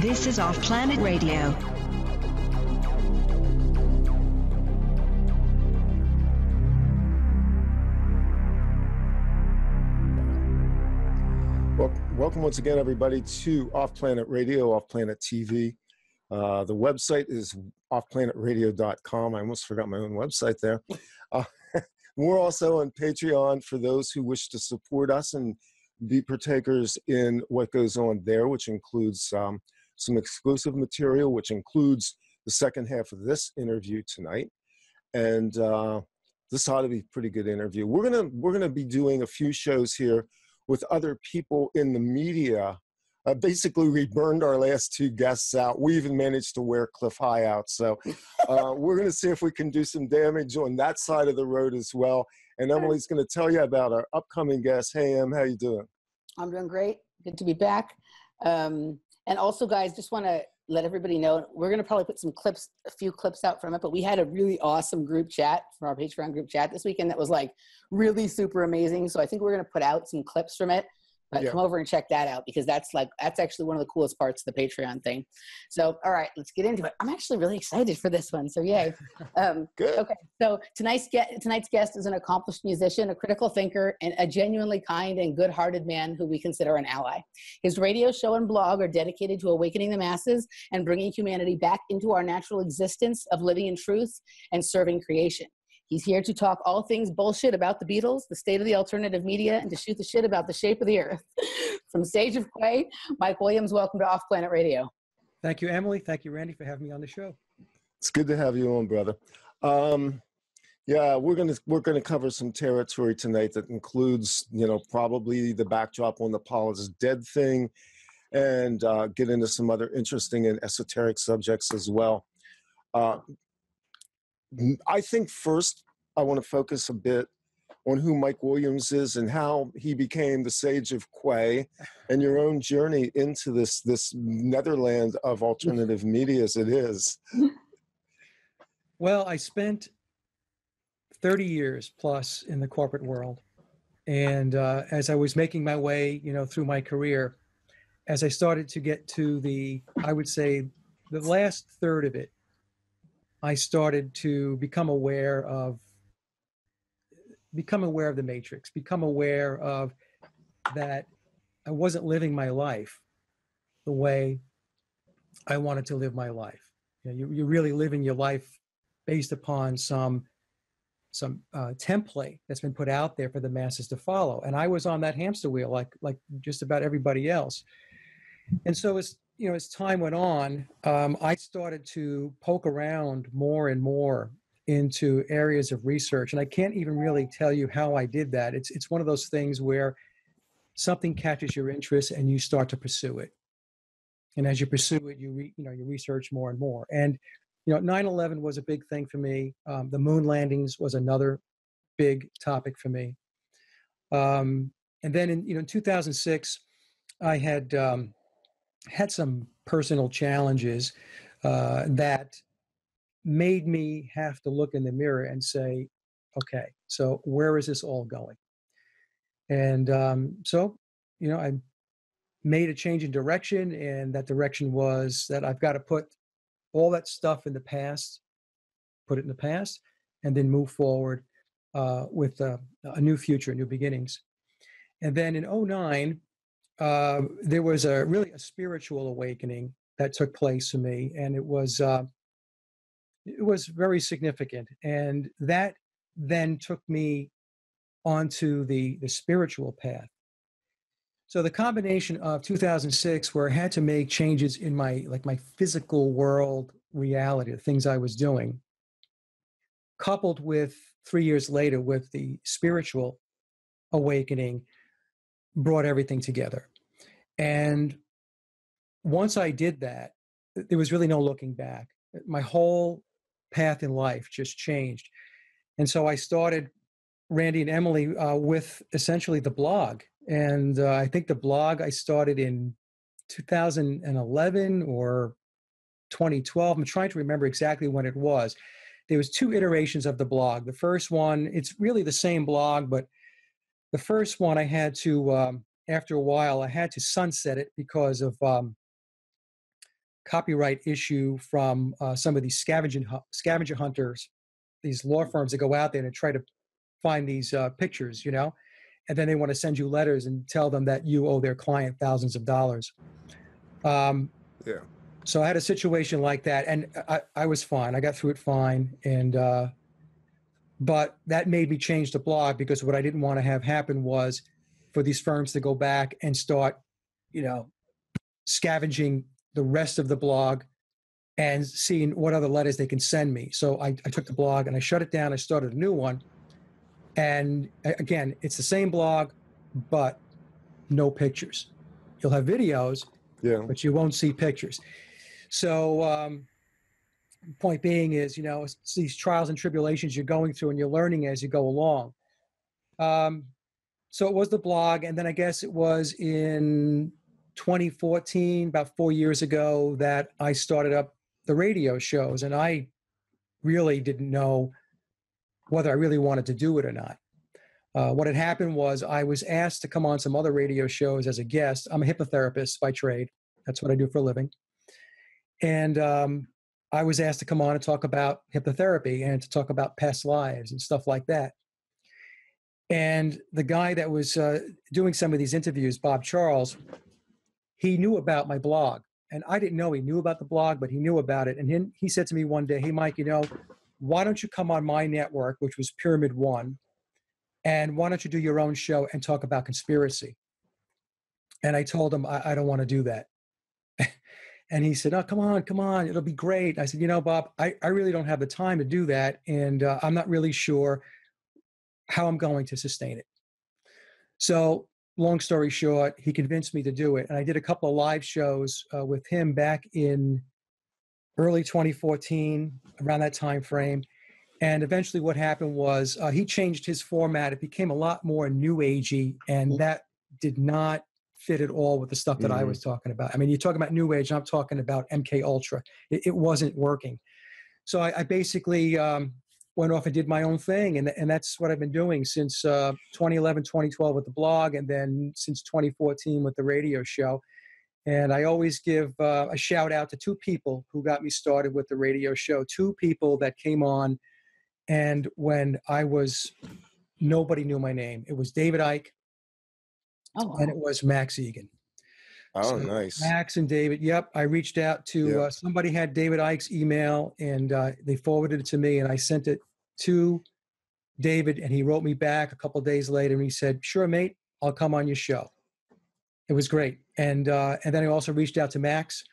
This is Off Planet Radio. Welcome once again, everybody, to Off Planet Radio, Off Planet TV. Uh, the website is offplanetradio.com. I almost forgot my own website there. Uh, we're also on Patreon for those who wish to support us and be partakers in what goes on there, which includes um, some exclusive material, which includes the second half of this interview tonight. And uh, this ought to be a pretty good interview. We're gonna we're gonna be doing a few shows here with other people in the media. Uh, basically, we burned our last two guests out. We even managed to wear Cliff High out. So uh, we're going to see if we can do some damage on that side of the road as well. And Emily's going to tell you about our upcoming guest. Hey, Em, how you doing? I'm doing great. Good to be back. Um, and also, guys, just want to let everybody know we're going to probably put some clips, a few clips out from it. But we had a really awesome group chat from our Patreon group chat this weekend that was like really super amazing. So I think we're going to put out some clips from it. But Yeah. come over and check that out because that's like that's actually one of the coolest parts of the Patreon thing. So all right, let's get into it. I'm actually really excited for this one. So yay. Um, Good. Okay, so tonight's guest, tonight's guest is an accomplished musician, a critical thinker, and a genuinely kind and good-hearted man who we consider an ally. His radio show and blog are dedicated to awakening the masses and bringing humanity back into our natural existence of living in truth and serving creation. He's here to talk all things bullshit about the Beatles, the state of the alternative media, and to shoot the shit about the shape of the earth. From Sage of Quay, Mike Williams, welcome to Off Planet Radio. Thank you, Emily. Thank you, Randy, for having me on the show. It's good to have you on, brother. Um, yeah, we're gonna we're gonna cover some territory tonight that includes, you know, probably the backdrop on the Paul is dead thing, and uh, get into some other interesting and esoteric subjects as well. Uh, m- I think first I want to focus a bit on who Mike Williams is and how he became the sage of Quay, and your own journey into this this netherland of alternative media as it is. Well, I spent 30 years plus in the corporate world. And uh, as I was making my way, you know, through my career, as I started to get to the, I would say, the last third of it, I started to become aware of, become aware of the matrix, become aware of that I wasn't living my life the way I wanted to live my life. You know, you, you're really living your life based upon some some uh, template that's been put out there for the masses to follow. And I was on that hamster wheel, like like just about everybody else. And so as you know, as time went on, um, I started to poke around more and more into areas of research, and I can't even really tell you how I did that. It's it's one of those things where something catches your interest and you start to pursue it. And as you pursue it, you re, you know you research more and more. And you know 9-11 was a big thing for me um, the moon landings was another big topic for me um, and then in you know in 2006 i had um, had some personal challenges uh, that made me have to look in the mirror and say okay so where is this all going and um, so you know i made a change in direction and that direction was that i've got to put all that stuff in the past, put it in the past, and then move forward uh, with uh, a new future, new beginnings. And then in 09, uh, there was a really a spiritual awakening that took place for me, and it was uh, it was very significant. And that then took me onto the the spiritual path. So the combination of 2006, where I had to make changes in my like my physical world reality, the things I was doing, coupled with three years later with the spiritual awakening, brought everything together. And once I did that, there was really no looking back. My whole path in life just changed. And so I started Randy and Emily uh, with essentially the blog. And uh, I think the blog I started in 2011 or 2012. I'm trying to remember exactly when it was. There was two iterations of the blog. The first one, it's really the same blog, but the first one I had to, um, after a while, I had to sunset it because of um, copyright issue from uh, some of these scavenger scavenger hunters, these law firms that go out there and try to find these uh, pictures, you know, and then they want to send you letters and tell them that you owe their client thousands of dollars. Um, Yeah. so I had a situation like that, and I, I was fine. I got through it fine, and uh, but that made me change the blog because what I didn't want to have happen was for these firms to go back and start, you know, scavenging the rest of the blog and seeing what other letters they can send me. So I, I took the blog and I shut it down. I started a new one, and again, it's the same blog, but no pictures. You'll have videos, Yeah. but you won't see pictures. So, um, point being is, you know, it's these trials and tribulations you're going through and you're learning as you go along. Um, so it was the blog, and then I guess it was in 2014, about four years ago, that I started up the radio shows, and I really didn't know whether I really wanted to do it or not. Uh, what had happened was I was asked to come on some other radio shows as a guest. I'm a hypnotherapist by trade. That's what I do for a living. And um, I was asked to come on and talk about hypnotherapy and to talk about past lives and stuff like that. And the guy that was uh, doing some of these interviews, Bob Charles, he knew about my blog. And I didn't know he knew about the blog, but he knew about it. And he, he said to me one day, Hey, Mike, you know, why don't you come on my network, which was Pyramid One, and why don't you do your own show and talk about conspiracy? And I told him, I, I don't want to do that. and he said, Oh, come on, come on, it'll be great. I said, You know, Bob, I, I really don't have the time to do that. And uh, I'm not really sure how I'm going to sustain it. So, long story short, he convinced me to do it. And I did a couple of live shows uh, with him back in early 2014, around that time frame. And eventually, what happened was uh, he changed his format. It became a lot more new agey, and that did not fit at all with the stuff that I Mhm. was talking about. I mean, you're talking about new age, and I'm talking about MK Ultra. It, it wasn't working. So I, I basically um, went off and did my own thing, and and that's what I've been doing since uh, 2011, 2012 with the blog, and then since 2014 with the radio show. And I always give uh, a shout out to two people who got me started with the radio show. Two people that came on, and when I was nobody knew my name. It was David Icke Oh, and it was Max Igan. Oh, So, nice. Max and David. Yep, I reached out to Yeah. uh, somebody had David Icke's email, and uh, they forwarded it to me, and I sent it to David, and he wrote me back a couple days later, and he said, "Sure, mate, I'll come on your show." It was great, and uh, and then I also reached out to Max,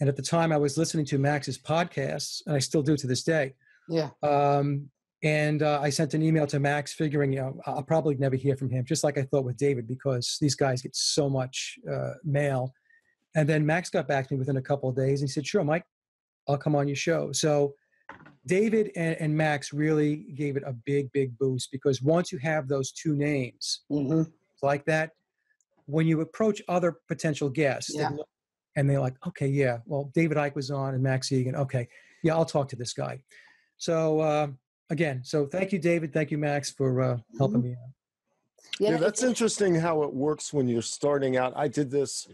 and at the time I was listening to Max's podcasts, and I still do to this day. yeah. Um, and uh, I sent an email to Max, figuring, you know, I'll probably never hear from him, just like I thought with David, because these guys get so much uh, mail. And then Max got back to me within a couple of days and he said, Sure, Mike, I'll come on your show. So David and, and Max really gave it a big, big boost because once you have those two names hmm like that, when you approach other potential guests, they Yeah. look- and they're like, okay, yeah, well, David Icke was on and Max Igan. Okay, yeah, I'll talk to this guy. So uh, again, so thank you, David. Thank you, Max, for uh, helping me out. Yeah, it- that's interesting how it works when you're starting out. I did this.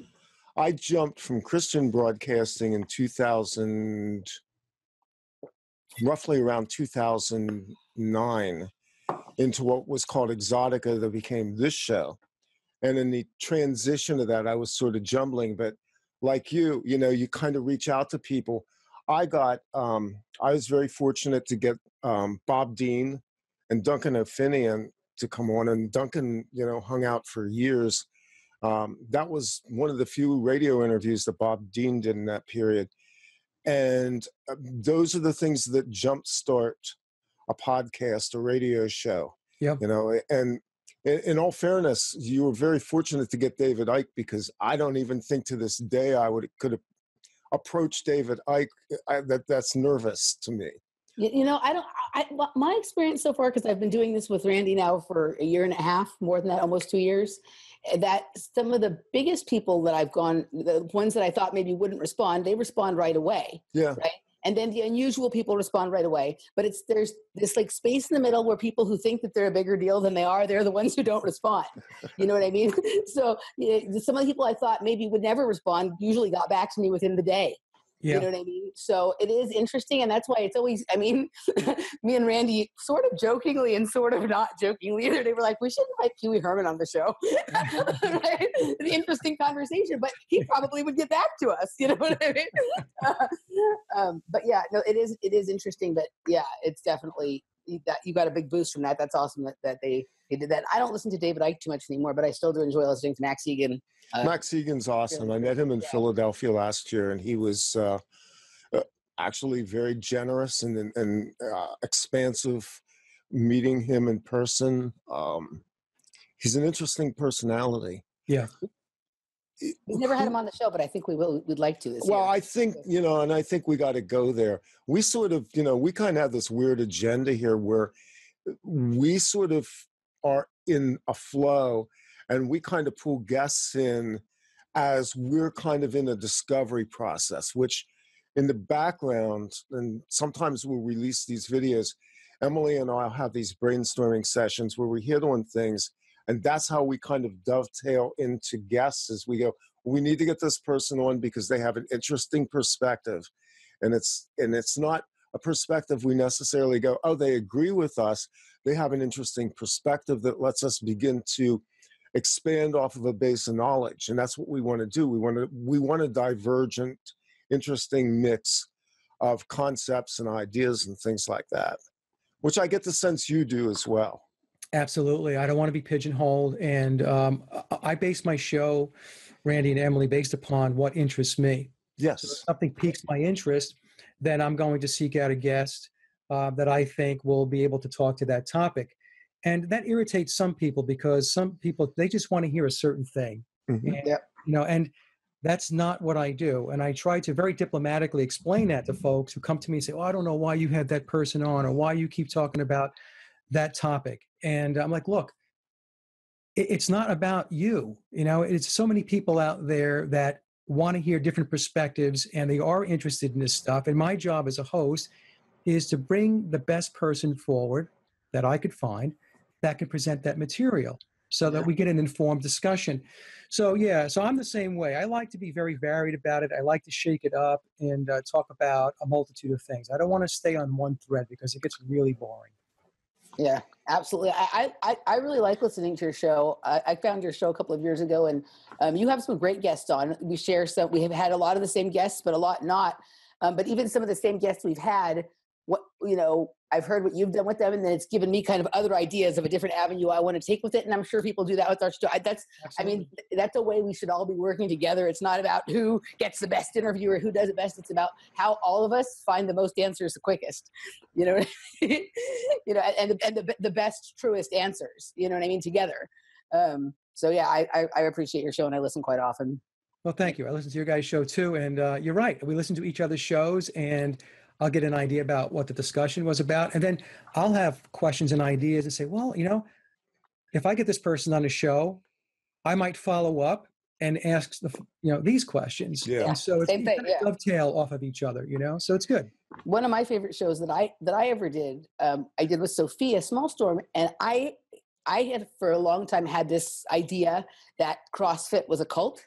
I jumped from Christian broadcasting in 2000, roughly around 2009, into what was called Exotica that became this show. And in the transition of that, I was sort of jumbling, but like you, you know, you kind of reach out to people. I got, um, I was very fortunate to get um, Bob Dean and Duncan O'Finioan to come on and duncan you know hung out for years. Um, that was one of the few radio interviews that bob dean did in that period. And uh, those are the things that jumpstart a podcast a radio show Yep. you know and in, in all fairness you were very fortunate to get david icke because i don't even think to this day i would could have approached david icke I, that that's nervous to me You, you know, I don't. I, my experience so far, because I've been doing this with Randy now for a year and a half, more than that, almost two years. eh, That some of the biggest people that I've gone, the ones that I thought maybe wouldn't respond, they respond right away. Yeah. Right. and then the unusual people respond right away but it's there's this like space in the middle where people who think that they're a bigger deal than they are they're the ones who don't respond you know what i mean so yeah, some of the people i thought maybe would never respond usually got back to me within the day Yeah. you know what I mean? So it is interesting, and that's why it's always. I mean, me and Randy, sort of jokingly and sort of not jokingly, the other day were like, "We should invite Pee Wee Herman on the show." right? An interesting conversation, but he probably would get back to us. You know what I mean? um, but yeah, no, it is. It is interesting, but yeah, it's definitely you got, you got a big boost from that. That's awesome that, that they they did that. I don't listen to David Icke too much anymore, but I still do enjoy listening to Max Igan. Uh, Max Igan's awesome. I met him in Yeah. Philadelphia last year, and he was uh, uh, actually very generous and and, and uh, expansive. Meeting him in person, um, he's an interesting personality. Yeah. It- We've never had him on the show, but I think we will. We'd like to this Well, year. I think, you know, and I think we got to go there. We sort of, you know, we kind of have this weird agenda here where uh, we sort of are in a flow and we kind of pull guests in as we're kind of in a discovery process, which in the background, and sometimes we'll release these videos. Emily and I'll have these brainstorming sessions where we hit on things, and that's how we kind of dovetail into guests as we go we need to get this person on because they have an interesting perspective. And it's and it's not a perspective we necessarily go oh they agree with us. They have an interesting perspective that lets us begin to expand off of a base of knowledge. And that's what we want to do. We want to we want a divergent interesting mix of concepts and ideas and things like that which i get the sense you do as well Absolutely. I don't want to be pigeonholed. And um, I- I base my show, Randy and Emily, based upon what interests me. So if yes something piques my interest, then I'm going to seek out a guest uh, that I think will be able to talk to that topic. And that irritates some people because some people, they just want to hear a certain thing. Mhm. And, You know, and that's not what I do. And I try to very diplomatically explain that to folks who come to me and say, Oh, I don't know why you had that person on or why you keep talking about that topic. And I'm like, look, it's not about you. You know, it's so many people out there that want to hear different perspectives and they are interested in this stuff. And my job as a host is to bring the best person forward that I could find that can present that material so that we get an informed discussion. So, yeah, so I'm the same way. I like to be very varied about it. I like to shake it up and uh, talk about a multitude of things. I don't want to stay on one thread because it gets really boring. Yeah, absolutely. I, I, I- really like listening to your show. I, I found your show a couple of years ago, and um, you have some great guests on. We share some. We have had a lot of the same guests, but a lot not. Um, but even some of the same guests we've had, what you know, I've heard what you've done with them, and then it's given me kind of other ideas of a different avenue I want to take with it. And I'm sure people do that with our show. That's I mean, that's a way we should all be working together. It's not about who gets the best interview or who does it best. It's about how all of us find the most answers the quickest. You know, you know, and the, and the, the best, truest answers. You know what I mean? Together. Um, so yeah, I, I, I appreciate your show and I listen quite often. Well, thank you. I listen to your guys' show too, and uh, you're right. We listen to each other's shows, and I'll get an idea about what the discussion was about, and then I'll have questions and ideas and say, well, you know, if I get this person on a show, I might follow up and ask the, you know, these questions. Yeah. And so it's Same thing, kinda yeah. dovetail off of each other, you know. So it's good. One of my favorite shows that I that I ever did, um, I did with Sophia Smallstorm, and I I had for a long time had this idea that CrossFit was a cult,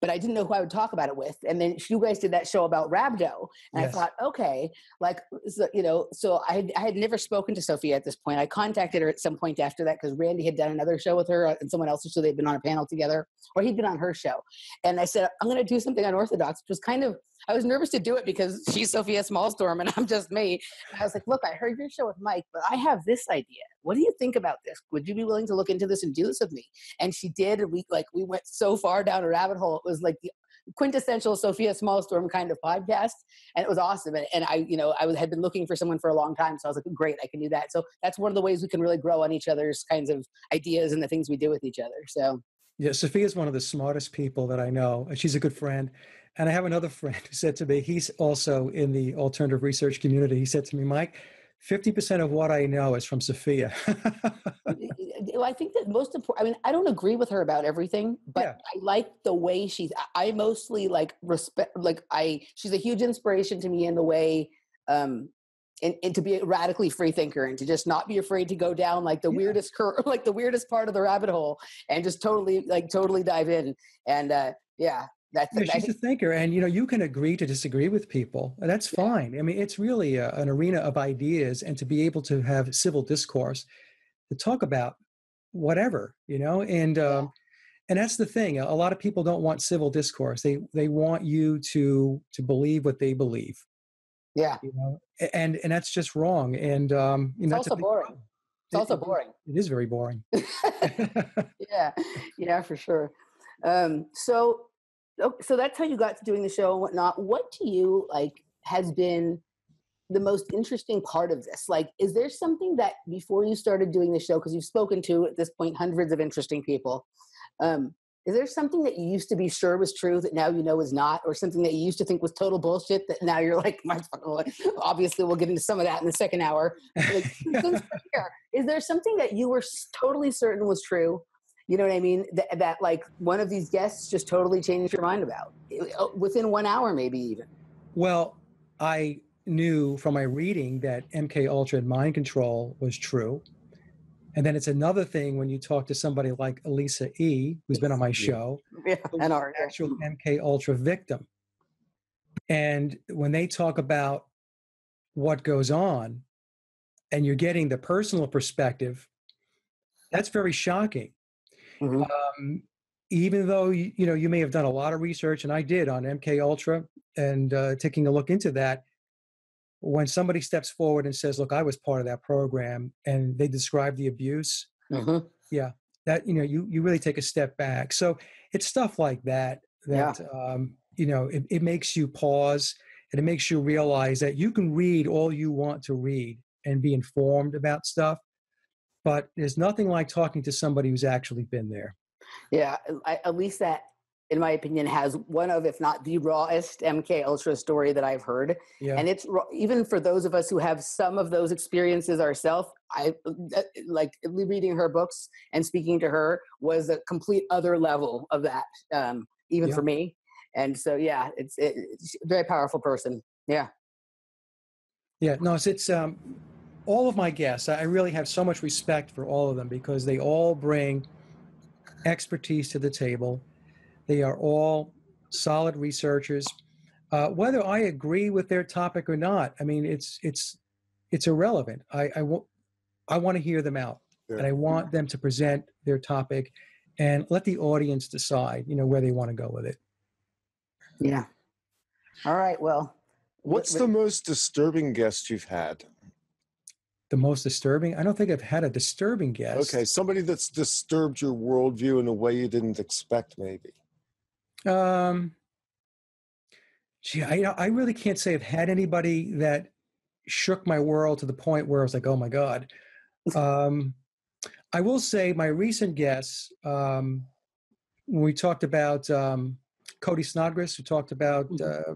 but I didn't know who I would talk about it with. And then you guys did that show about Rhabdo, and Yes. I thought, okay, like so, you know, so I had I had never spoken to Sophia at this point. I contacted her at some point after that because Randy had done another show with her uh, and someone else's show. They'd been on a panel together, or he'd been on her show. And I said, I'm going to do something unorthodox, which was kind of I was nervous to do it because she's Sophia Smallstorm and I'm just me. And I was like, look, I heard your show with Mike, but I have this idea. What do you think about this? Would you be willing to look into this and do this with me? And she did. And we like we went so far down a rabbit hole. It was like the quintessential Sophia Smallstorm kind of podcast. And it was awesome. And, and I, you know, I was, had been looking for someone for a long time. So I was like, great, I can do that. So that's one of the ways we can really grow on each other's kinds of ideas and the things we do with each other. So Yeah, Sophia's one of the smartest people that I know. And she's a good friend. And I have another friend who said to me, he's also in the alternative research community. He said to me, Mike, 50% of what I know is from Sophia. well, I think that most important, I mean, I don't agree with her about everything, but Yeah. I like the way she's, I mostly like respect, like I, she's a huge inspiration to me in the way, um, and, and to be a radically free thinker and to just not be afraid to go down like the Yeah. weirdest cur- like the weirdest part of the rabbit hole and just totally like totally dive in and uh yeah that's Yeah, she's a thinker, and you know you can agree to disagree with people. and That's fine. I mean, it's really a, an arena of ideas, and to be able to have civil discourse to talk about whatever, you know, and Yeah. um, and that's the thing. A lot of people don't want civil discourse. They they want you to to believe what they believe, yeah you know, and and that's just wrong. And um, you it's know, also boring problem. it's It- also boring It is very boring. yeah yeah for sure um so so that's how you got to doing the show and whatnot what to you like has been the most interesting part of this like is there something that before you started doing the show because you've spoken to at this point hundreds of interesting people um is there something that you used to be sure was true that now you know is not or something that you used to think was total bullshit that now you're like my obviously we'll get into some of that in the second hour like, since we're here, is there something that you were totally certain was true? You know what I mean? That, that like one of these guests just totally changed your mind about uh, within one hour, maybe even. Well, I knew from my reading that MK Ultra and mind control was true. And then it's another thing when you talk to somebody like Elisa E, who's been on my show, Yeah, an our actual MK Ultra victim. And when they talk about what goes on, and you're getting the personal perspective, that's very shocking. Mhm. Um, even though you, you know you may have done a lot of research, and I did on MK Ultra, and uh, taking a look into that, when somebody steps forward and says, "Look, I was part of that program," and they describe the abuse, Mhm. that you know you you really take a step back. So it's stuff like that Yeah. that um, you know it, it makes you pause and it makes you realize that you can read all you want to read and be informed about stuff, but there's nothing like talking to somebody who's actually been there. Yeah, I, at least that, in my opinion, has one of, if not the rawest MK Ultra story that I've heard. Yeah. And it's even for those of us who have some of those experiences ourselves. I uh, like reading her books and speaking to her was a complete other level of that, um, even Yeah. for me. And so, yeah, it's, it, it's a very powerful person. Yeah. Yeah, no, it's, it's um, all of my guests. I I really have so much respect for all of them because they all bring expertise to the table. They are all solid researchers. Uh, whether I agree with their topic or not, I mean, it's it's it's irrelevant. I I, wa- I want to hear them out, and I want them to present their topic, and let the audience decide, you know, where they want to go with it. Yeah. All right. Well, What's the most disturbing guest you've had? The most disturbing. I don't think I've had a disturbing guest. Okay, somebody that's disturbed your worldview in a way you didn't expect, maybe. Um, gee, I, I really can't say I've had anybody that shook my world to the point where I was like, oh my God. Um, I will say my recent guests, um, when we talked about um, Cody Snodgrass, who talked about uh,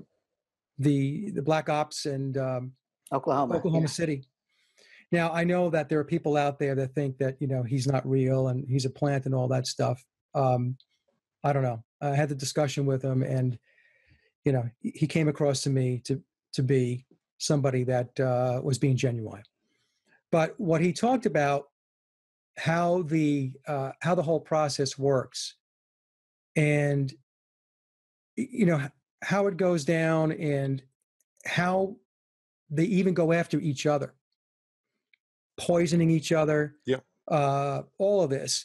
the the black ops and um, Oklahoma. Oklahoma yeah. City. Now I know that there are people out there that think that you know he's not real and he's a plant and all that stuff. Um, I don't know. I had the discussion with him, and you know he came across to me to to be somebody that uh, was being genuine. But what he talked about how the uh, how the whole process works, and you know how it goes down, and how they even go after each other, poisoning each other. Yeah. Uh, all of this.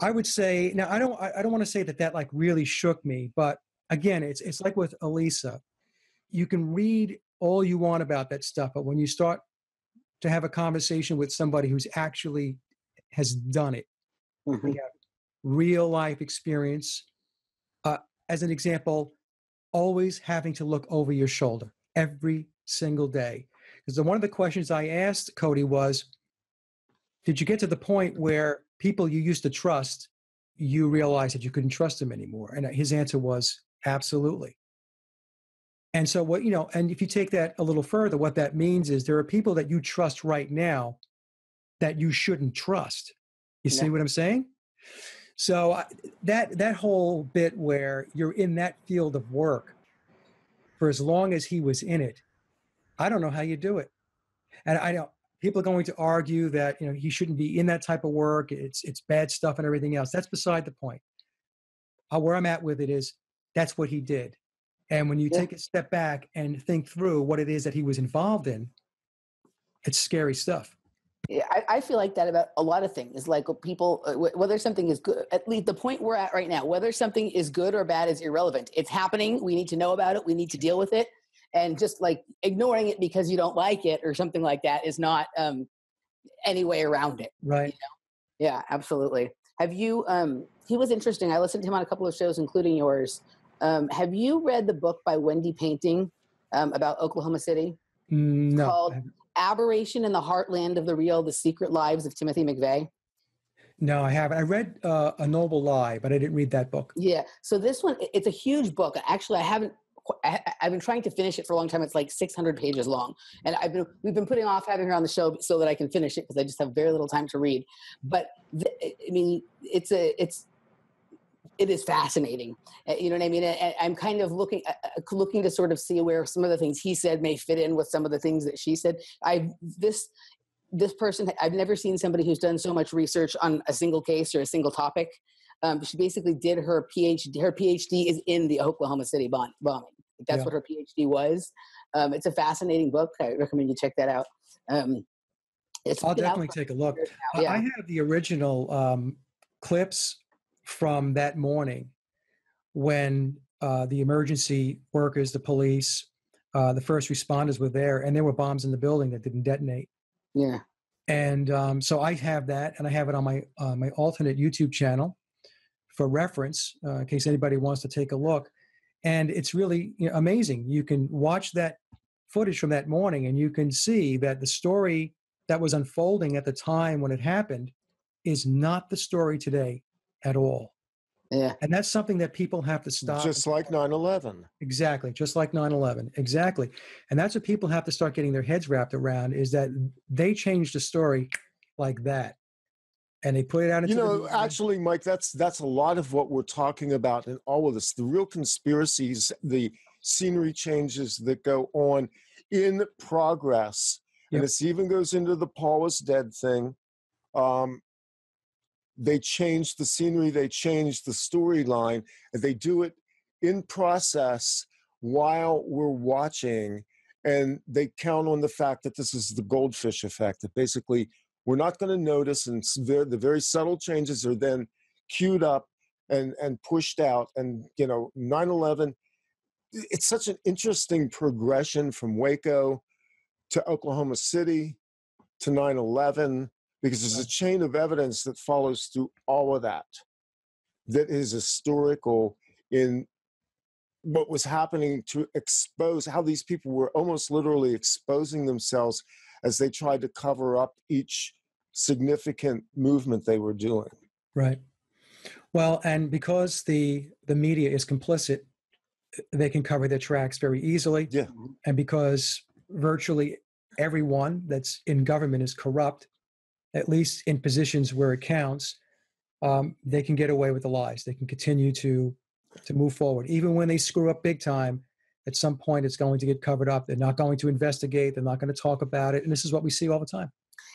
I would say now I don't I I don't want to say that that like really shook me, but again, it's it's like with Elisa. You can read all you want about that stuff, but when you start to have a conversation with somebody who's actually has done it, Mhm. real life experience. Uh, as an example, always having to look over your shoulder every single day. Because one of the questions I asked Cody was, did you get to the point where people you used to trust you realized that you couldn't trust them anymore? And uh, his answer was absolutely. And so, what, you know, and if you take that a little further, what that means is there are people that you trust right now that you shouldn't trust. You see what I'm saying? So uh, that that whole bit where you're in that field of work for as long as he was in it, I don't know how you do it. And I know people are going to argue that you know he shouldn't be in that type of work. It's it's bad stuff and everything else. That's beside the point. Uh, where I'm at with it is that's what he did. And when you Yeah. take a step back and think through what it is that he was involved in, it's scary stuff. Yeah, I, I feel like that about a lot of things. Like people, uh, whether something is good, at least the point we're at right now, whether something is good or bad is irrelevant. It's happening. We need to know about it. We need to deal with it. And just like ignoring it because you don't like it or something like that is not um, any way around it. Right. Yeah, absolutely. Have you? Um, he was interesting. I listened to him on a couple of shows, including yours. Um, have you read the book by Wendy Painting um, about Oklahoma City? Mm, No. called- Aberration in the Heartland of the Real: The Secret Lives of Timothy McVeigh. No, I haven't. I read uh, A Noble Lie, but I didn't read that book. Yeah. So this one, it's a huge book. Actually, I haven't. I, I- I've been trying to finish it for a long time. It's like 600 pages long, and I've been we've been putting off having her on the show so that I can finish it because I just have very little time to read. But the, I mean, it's a it's it is fascinating. Uh, You know what I mean? And I'm kind of looking uh, uh, looking to sort of see where some of the things he said may fit in with some of the things that she said. I this this person I've never seen somebody who's done so much research on a single case or a single topic. Um, she basically did her PhD. Her PhD is in the Oklahoma City bomb, bombing. That's Yeah. what her PhD was. Um, it's a fascinating book. I recommend you check that out. Um, it's I'll definitely take a look. Now, Yeah. I have the original um, clips from that morning when uh, the emergency workers, the police, uh, the first responders were there, and there were bombs in the building that didn't detonate. yeah. And um, so I have that, and I have it on my uh, my alternate YouTube channel for reference uh, in case anybody wants to take a look. And it's really you know, amazing. You can watch that footage from that morning, and you can see that the story that was unfolding at the time when it happened is not the story today at all. Yeah. And that's something that people have to stop. Just like 9 11. Exactly, just like 9/11. Exactly. And that's what people have to start getting their heads wrapped around is that they changed the story like that. And they put it out into You know, media. actually, Mike, that's that's a lot of what we're talking about in all of this. The real conspiracies, the scenery changes that go on in progress, and this even goes into the Paul was dead thing. Um, they change the scenery, they change the storyline, and they do it in process while we're watching. And they count on the fact that this is the goldfish effect, that basically we're not going to notice, and the very subtle changes are then queued up and, and pushed out. And, you know, 9 11, it's such an interesting progression from Waco to Oklahoma City to 9 11 because there's a chain of evidence that follows through all of that that is historical in what was happening to expose how these people were almost literally exposing themselves as they tried to cover up each significant movement they were doing. Right. Well, and because the the media is complicit, they can cover their tracks very easily. Yeah. And because virtually everyone that's in government is corrupt, at least in positions where it counts, um, they can get away with the lies. They can continue to to move forward, even when they screw up big time. At some point, it's going to get covered up. They're not going to investigate. They're not going to talk about it. And this is what we see all the time.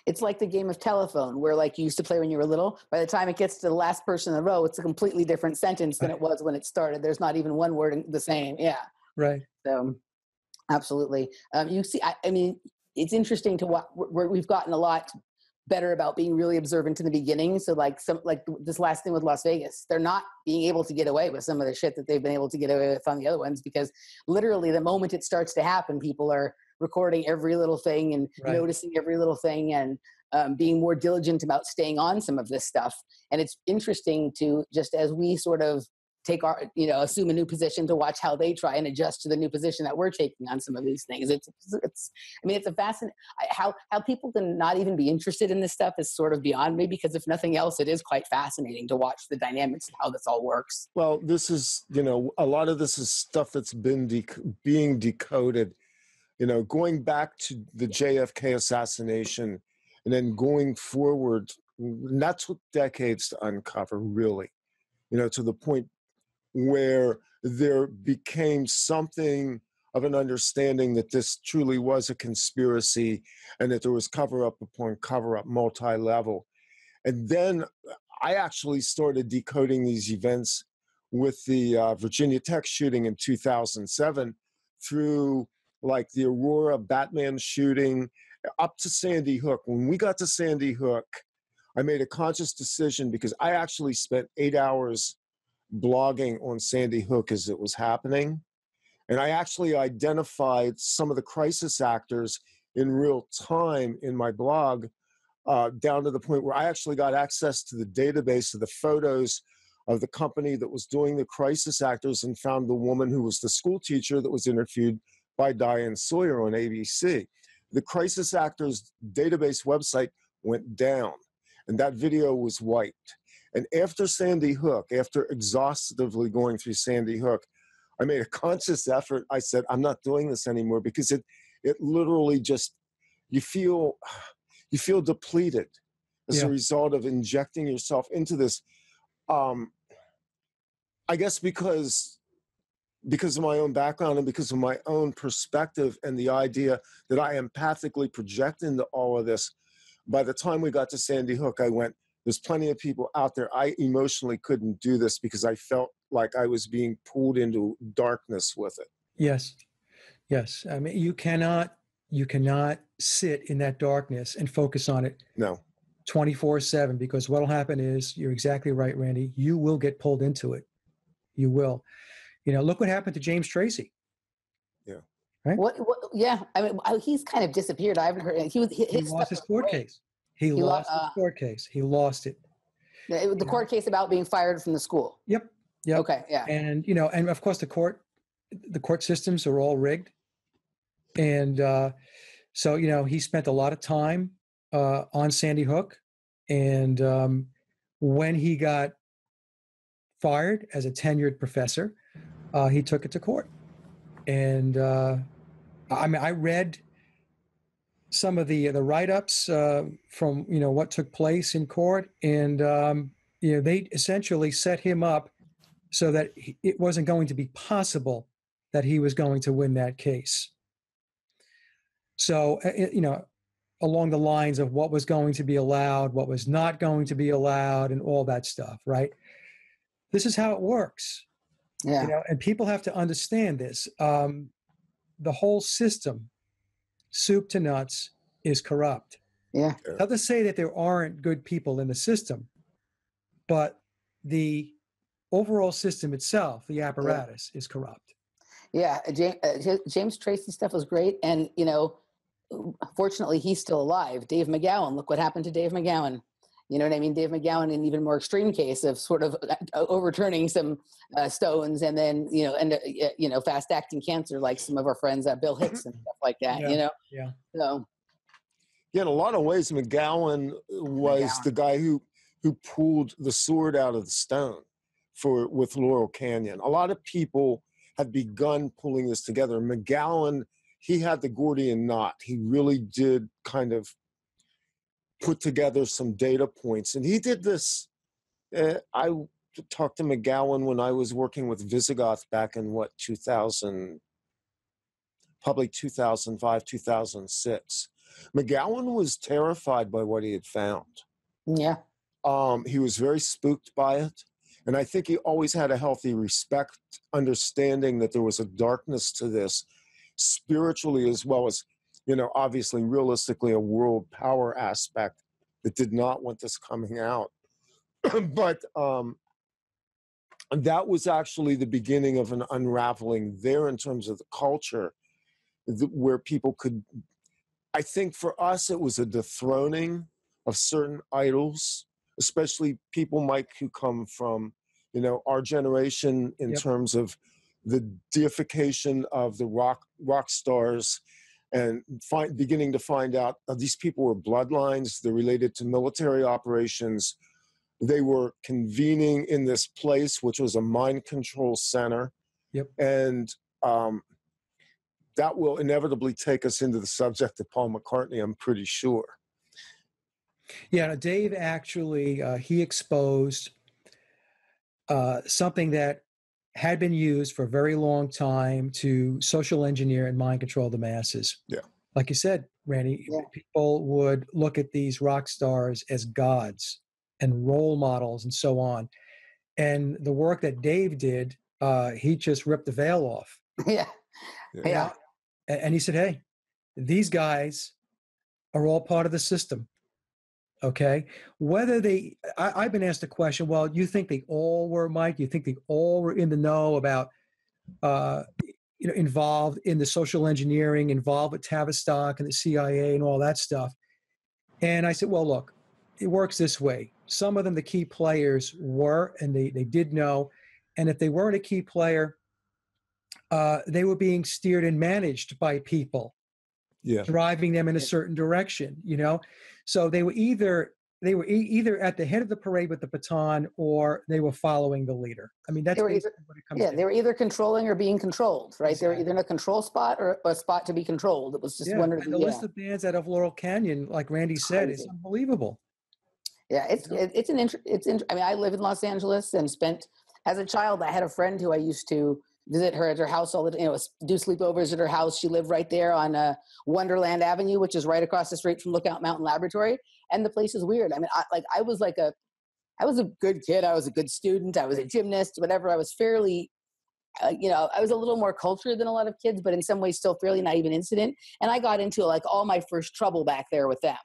It's like the game of telephone where like you used to play when you were little. By the time it gets to the last person in the row, it's a completely different sentence than it was when it started. There's not even one word the same. Yeah. Right. So absolutely. Um, you see, I, I mean, it's interesting to what We're, we've gotten a lot better about being really observant in the beginning. So like some, like this last thing with Las Vegas, they're not being able to get away with some of the shit that they've been able to get away with on the other ones because literally the moment it starts to happen, people are recording every little thing and Right. noticing every little thing and um, being more diligent about staying on some of this stuff. And it's interesting to just as we sort of take our you know assume a new position to watch how they try and adjust to the new position that we're taking on some of these things. It's it's i mean it's a fascinating how how people can not even be interested in this stuff is sort of beyond me because if nothing else it is quite fascinating to watch the dynamics of how this all works. Well this is you know a lot of this is stuff that's been de- being decoded. You know going back to the jfk assassination and then going forward and that took decades to uncover really. You know to the point where there became something of an understanding that this truly was a conspiracy and that there was cover up upon cover up, multi level. And then I actually started decoding these events with the uh, Virginia Tech shooting in 2007 through like the Aurora Batman shooting up to Sandy Hook. When we got to Sandy Hook, I made a conscious decision because I actually spent eight hours blogging on Sandy Hook as it was happening. And I actually identified some of the crisis actors in real time in my blog, uh, down to the point where I actually got access to the database of the photos of the company that was doing the crisis actors and found the woman who was the school teacher that was interviewed by Diane Sawyer on ABC. The crisis actors database website went down, and that video was wiped. And after Sandy Hook, after exhaustively going through Sandy Hook, I made a conscious effort. I said, I'm not doing this anymore because it it literally just you feel you feel depleted as yeah. a result of injecting yourself into this. Um, I guess because because of my own background and because of my own perspective and the idea that I empathically project into all of this. By the time we got to Sandy Hook, I went, there's plenty of people out there. I emotionally couldn't do this because I felt like I was being pulled into darkness with it. Yes. Yes. I mean, you cannot, you cannot sit in that darkness and focus on it. No. 24 7 because what'll happen is you're exactly right randy you will get pulled into it you will you know look what happened to james tracy yeah right what, what yeah i mean he's kind of disappeared i haven't heard he was he lost his court case he, he lost uh, the court case. He lost it. The, the court case about being fired from the school. Yep. Yep. Okay. Yeah. And you know, and of course, the court, the court systems are all rigged, and uh, so you know, he spent a lot of time uh, on Sandy Hook, and um, when he got fired as a tenured professor, uh, he took it to court, and uh, I mean, I read some of the the write-ups uh, from you know what took place in court, and um, you know they essentially set him up so that he, it wasn't going to be possible that he was going to win that case. So uh, you know, along the lines of what was going to be allowed, what was not going to be allowed, and all that stuff, right? This is how it works. Yeah. You know, and people have to understand this. Um, the whole system soup to nuts is corrupt. Yeah. Not to say that there aren't good people in the system, but the overall system itself, the apparatus, yeah. is corrupt. Yeah, James, uh, James Tracy stuff was great, and you know, fortunately, he's still alive. Dave McGowan, look what happened to Dave McGowan. You know what I mean? Dave McGowan, an even more extreme case of sort of uh, overturning some uh, stones, and then you know, and uh, you know, fast acting cancer, like some of our friends, uh, Bill Hicks and stuff like that. Yeah. You know, yeah. So, yeah, in a lot of ways, McGowan was McGowan. the guy who who pulled the sword out of the stone for with Laurel Canyon. A lot of people have begun pulling this together. McGowan, he had the Gordian knot. He really did kind of put together some data points. And he did this. Uh, I talked to McGowan when I was working with Visigoth back in what 2000, probably 2005, 2006. McGowan was terrified by what he had found. Yeah. Um, he was very spooked by it. And I think he always had a healthy respect, understanding that there was a darkness to this, spiritually as well as you know, obviously, realistically, a world power aspect that did not want this coming out. but um, that was actually the beginning of an unraveling there in terms of the culture, where people could. I think for us, it was a dethroning of certain idols, especially people, Mike, who come from you know, our generation in Yep. terms of the deification of the rock rock stars and find, beginning to find out uh, these people were bloodlines they're related to military operations. They were convening in this place which was a mind control center. Yep. and um, that will inevitably take us into the subject of paul mccartney i'm pretty sure. Yeah, Dave actually uh, he exposed uh, something that had been used for a very long time to social engineer and mind control the masses. Yeah. like you said, Randy, Yeah. people would look at these rock stars as gods and role models and so on. And the work that Dave did, uh, he just ripped the veil off. yeah. Yeah. Yeah. And he said, Hey, these guys are all part of the system. Okay. Whether they, I, I've been asked a question, well, you think they all were, Mike? You think they all were in the know about, uh, you know, involved in the social engineering, involved with Tavistock and the CIA and all that stuff? And I said, well, look, it works this way. Some of them, the key players were, and they, they did know. And if they weren't a key player, uh, they were being steered and managed by people yeah driving them in a certain direction you know so they were either they were e- either at the head of the parade with the baton or they were following the leader i mean that's They were either- what it comes Yeah, down they were either controlling or being controlled, right? They were either in a control spot or a spot to be controlled. It was just yeah, one or the the yeah. list of bands out of Laurel Canyon, like Randy said, is unbelievable. Yeah, it's know? it, it's an int- it's int- I mean, I live in Los Angeles and spent as a child. I had a friend who I used to visit her at her house all the you know do sleepovers at her house. She lived right there on uh, Wonderland Avenue, which is right across the street from Lookout Mountain Laboratory. And the place is weird. I mean, I, like I was like a I was a good kid. I was a good student. I was a gymnast, whatever. I was fairly. Uh, you know, I was a little more cultured than a lot of kids, but in some ways still fairly naive and incident. And I got into like all my first trouble back there with them.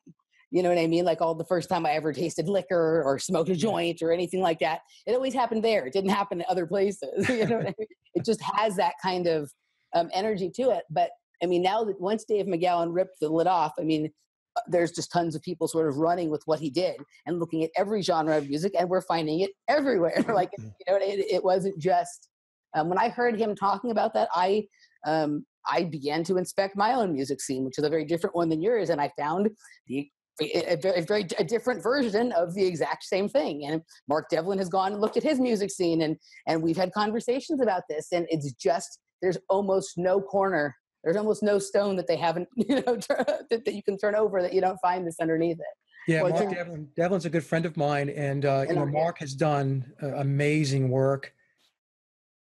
You know what I mean? Like all the first time I ever tasted liquor or smoked a joint or anything like that. It always happened there. It didn't happen in other places. you know what I mean? It just has that kind of um, energy to it. But I mean, now that once Dave McGowan ripped the lid off, I mean, uh, there's just tons of people sort of running with what he did and looking at every genre of music, and we're finding it everywhere. like you know, it, it wasn't just um, when I heard him talking about that, I um, I began to inspect my own music scene, which is a very different one than yours, and I found the a, a very, a different version of the exact same thing. And Mark Devlin has gone and looked at his music scene, and and we've had conversations about this, and it's just there's almost no corner, there's almost no stone that they haven't you know that, that you can turn over that you don't find this underneath it. Yeah, Well, Mark Devlin, Devlin's a good friend of mine, and uh, you know, yeah. Mark has done uh, amazing work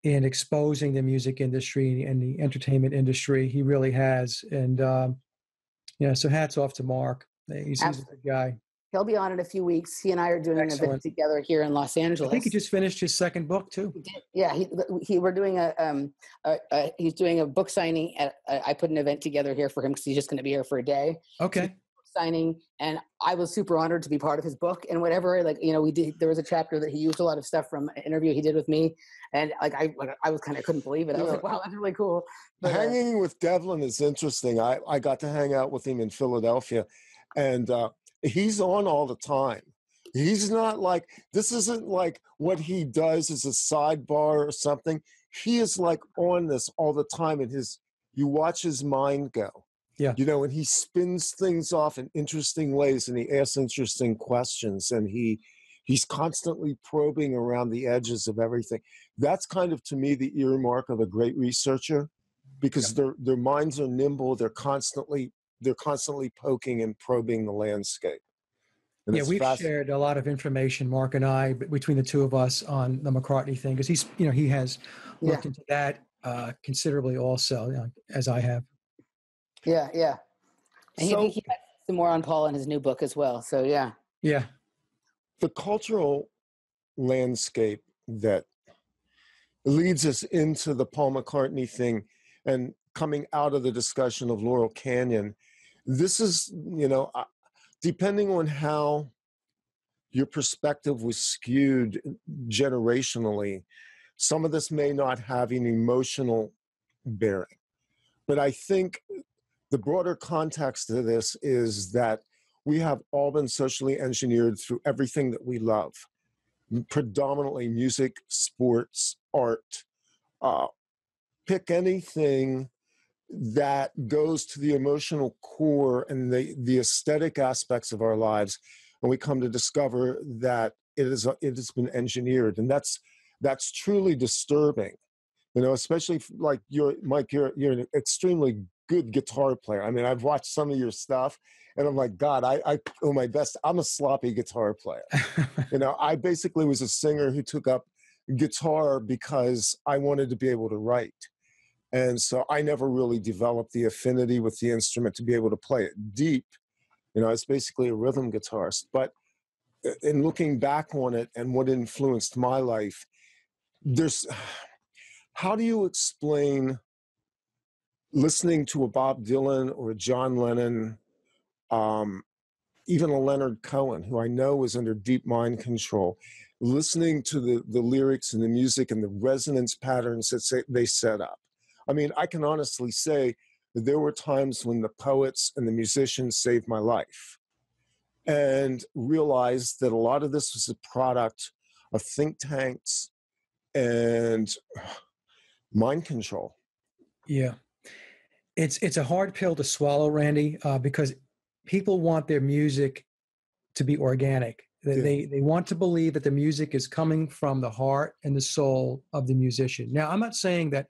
in exposing the music industry and the entertainment industry. He really has, and um, yeah, so hats off to Mark. He's, he's a good guy. He'll be on in a few weeks. He and I are doing an Excellent. event together here in Los Angeles. I think he just finished his second book too. yeah he, he we're doing a um a, a, he's doing a book signing at uh, i put an event together here for him because he's just going to be here for a day Okay, book signing and i was super honored to be part of his book and whatever like you know we did there was a chapter that he used a lot of stuff from an interview he did with me and like i like, i was kind of couldn't believe it i was Yeah. like wow that's really cool but, uh, hanging with Devlin is interesting. I, I got to hang out with him in Philadelphia, and uh, he's on all the time. He's not like this. Isn't like what he does is a sidebar or something. He is like on this all the time, and his you watch his mind go. Yeah. you know, and he spins things off in interesting ways, and he asks interesting questions, and he he's constantly probing around the edges of everything. That's kind of to me the earmark of a great researcher because their their minds are nimble they're constantly they're constantly poking and probing the landscape And yeah, we've fasc- shared a lot of information, Mark and I, between the two of us on the McCartney thing, because he's, you know, he has Yeah. looked into that uh, considerably also, you know, as I have. yeah yeah and So- he, he has some more on paul in his new book as well so yeah Yeah, the cultural landscape that leads us into the Paul McCartney thing and coming out of the discussion of Laurel Canyon. This is, you know, uh, depending on how your perspective was skewed generationally, some of this may not have an emotional bearing. But I think the broader context of this is that we have all been socially engineered through everything that we love predominantly music, sports, art. Uh, pick anything that goes to the emotional core and the, the aesthetic aspects of our lives, and we come to discover that it is it has been engineered, and that's that's truly disturbing. You know, especially like you're Mike, you're you're an extremely good guitar player. I mean, I've watched some of your stuff, and I'm like, God, I I oh my best. I'm a sloppy guitar player. you know, I basically was a singer who took up guitar because I wanted to be able to write. And so I never really developed the affinity with the instrument to be able to play it deep. You know, it's basically a rhythm guitarist. But in looking back on it and what influenced my life, there's how do you explain listening to a Bob Dylan or a John Lennon, um, even a Leonard Cohen, who I know was under deep mind control, listening to the, the lyrics and the music and the resonance patterns that they set up? I mean, I can honestly say that there were times when the poets and the musicians saved my life and realized that a lot of this was a product of think tanks and mind control. Yeah. It's it's a hard pill to swallow, Randy, uh, because people want their music to be organic. They, yeah. they they want to believe that the music is coming from the heart and the soul of the musician. Now, I'm not saying that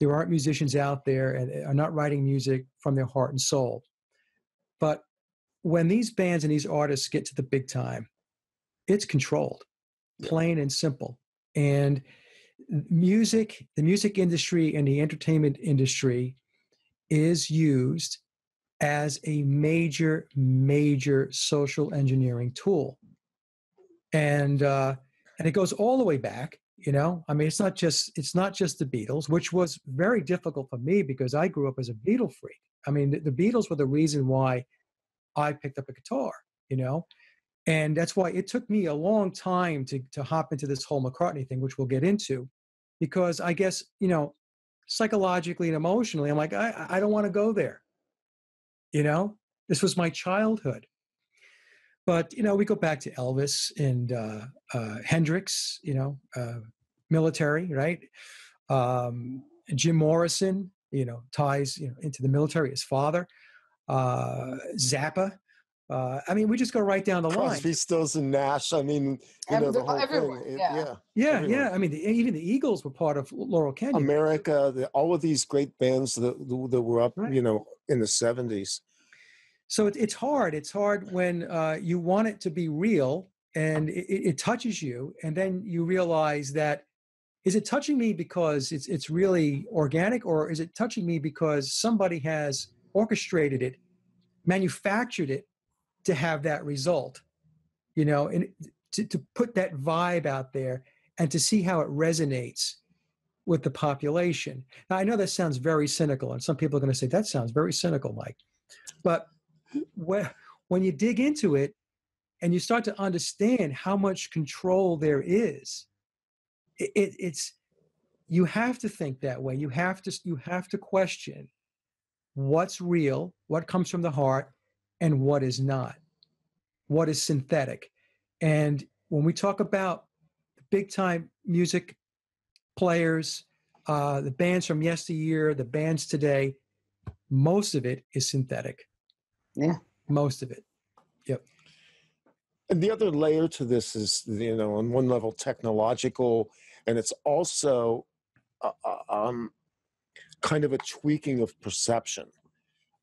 there aren't musicians out there and are not writing music from their heart and soul. But when these bands and these artists get to the big time, it's controlled, plain and simple. And music, the music industry and the entertainment industry is used as a major, major social engineering tool. And uh, and it goes all the way back you know? I mean it's not just it's not just the beatles which was very difficult for me because i grew up as a beatle freak. I mean the, the beatles were the reason why i picked up a guitar you know? And that's why it took me a long time to to hop into this whole mccartney thing which we'll get into because i guess you know psychologically and emotionally i'm like i i don't want to go there. You know? This was my childhood but you know, we go back to Elvis and uh, uh, Hendrix. You know, uh, military, right? Um, Jim Morrison. You know, ties you know into the military. His father, uh, Zappa. Uh, I mean, we just go right down the line. Crosby, Stills, and Nash. I mean, you know, the whole everyone, thing. It, yeah, yeah, yeah, yeah. I mean, the, even the Eagles were part of Laurel Canyon. America, the, all of these great bands that that were up, Right. you know, in the seventies. So it, it's hard it's hard when uh, you want it to be real and it, it touches you and then you realize that is it touching me because it's it's really organic or is it touching me because somebody has orchestrated it manufactured it to have that result you know and to, to put that vibe out there and to see how it resonates with the population? Now i know that sounds very cynical and some people are going to say that sounds very cynical mike but when, when you dig into it and you start to understand how much control there is it, it, it's you have to think that way. You have to you have to question what's real what comes from the heart and what is not. What is synthetic? And when we talk about big time music players uh, the bands from yesteryear the bands today most of it is synthetic Yeah. most of it Yep. And the other layer to this is, you know, on one level technological, and it's also uh, uh, um, kind of a tweaking of perception.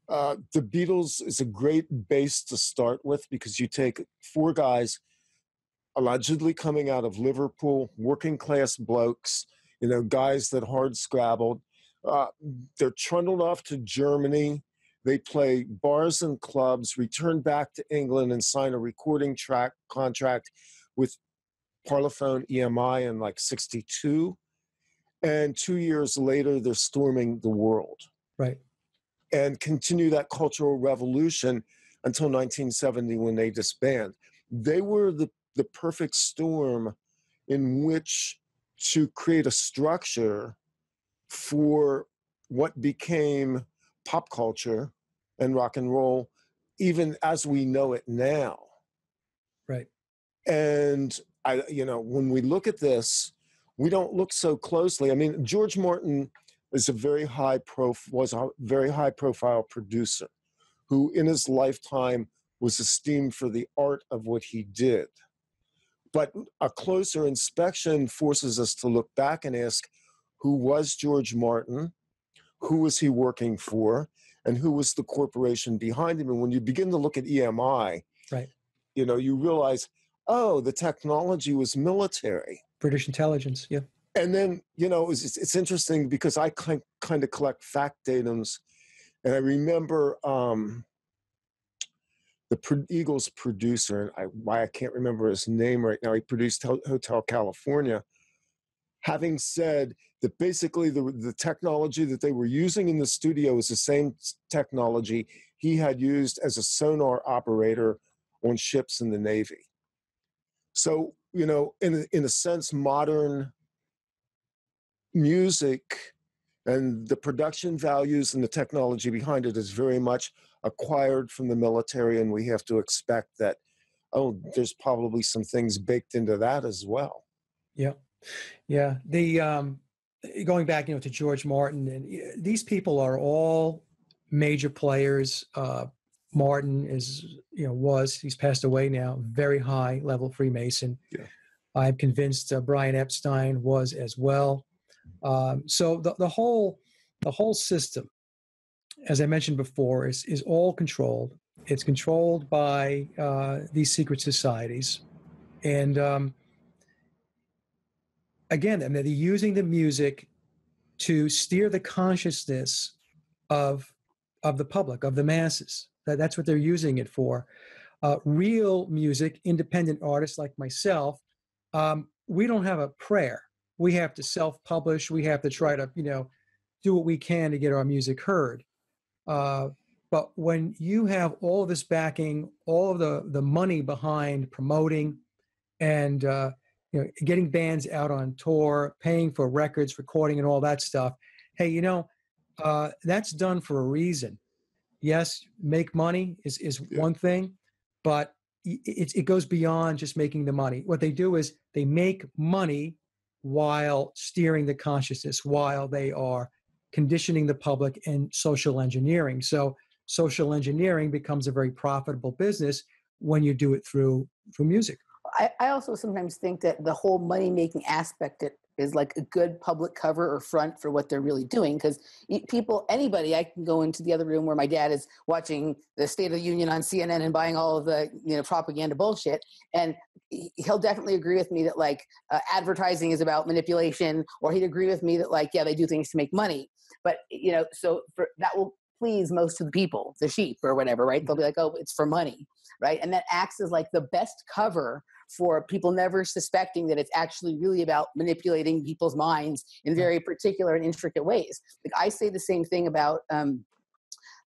Uh, the Beatles is a great base to start with because you take four guys allegedly coming out of Liverpool, working class blokes, you know, guys that hard scrabbled. Uh, they're trundled off to Germany. They play bars and clubs, return back to England and sign a recording track contract with Parlophone EMI in like 62. And two years later, they're storming the world right and continue that cultural revolution until 1970 when they disband. They were the, the perfect storm in which to create a structure for what became pop culture and rock and roll, even as we know it now. right And I, you know, when we look at this, we don't look so closely. I mean, George Martin is a very high prof was a very high profile producer who in his lifetime was esteemed for the art of what he did. But a closer inspection forces us to look back and ask who was George Martin? Who was he working for? And who was the corporation behind him? And when you begin to look at EMI, Right. you know, you realize, oh, the technology was military. British intelligence. Yeah. And then, you know, it's, it's- it's interesting because I kind kind of collect fact datums. And I remember um, the Eagles producer, and I, why I can't remember his name right now, he produced Hotel California, having said that basically the, the technology that they were using in the studio is the same technology he had used as a sonar operator on ships in the Navy. So, you know, in, in a sense, modern music and the production values and the technology behind it is very much acquired from the military and we have to expect that oh there's probably some things baked into that as well Yeah, yeah. The um, going back, you know, to George Martin, and uh, these people are all major players. Uh, Martin is, you know, was he's passed away now. Very high level Freemason. Yeah. I'm convinced uh, Brian Epstein was as well. Um, so the the whole the whole system, as I mentioned before, is is all controlled. It's controlled by uh, these secret societies, and um, again, I mean, they're using the music to steer the consciousness of of the public, of the masses. That, that's what they're using it for. Uh, real music, independent artists like myself, um, we don't have a prayer. We have to self-publish. We have to try to, you know, do what we can to get our music heard. Uh, but when you have all of this backing, all of the the money behind promoting, and uh, you know, getting bands out on tour, paying for records, recording, and all that stuff. Hey, you know, uh, that's done for a reason. Yes, make money is is Yeah. one thing, but it it goes beyond just making the money. What they do is they make money while steering the consciousness, while they are conditioning the public and social engineering. So social engineering becomes a very profitable business when you do it through through music. I, I also sometimes think that the whole money making aspect it is like a good public cover or front for what they're really doing because people anybody i can go into the other room where my dad is watching the state of the union on cnn and buying all of the you know propaganda bullshit and he- he'll definitely agree with me that like uh, advertising is about manipulation or he'd agree with me that like yeah they do things to make money but you know so for, that will please most of the people the sheep or whatever right? They'll be like oh it's for money right? And that acts as like the best cover for people never suspecting that it's actually really about manipulating people's minds in very particular and intricate ways. Like I say the same thing about um,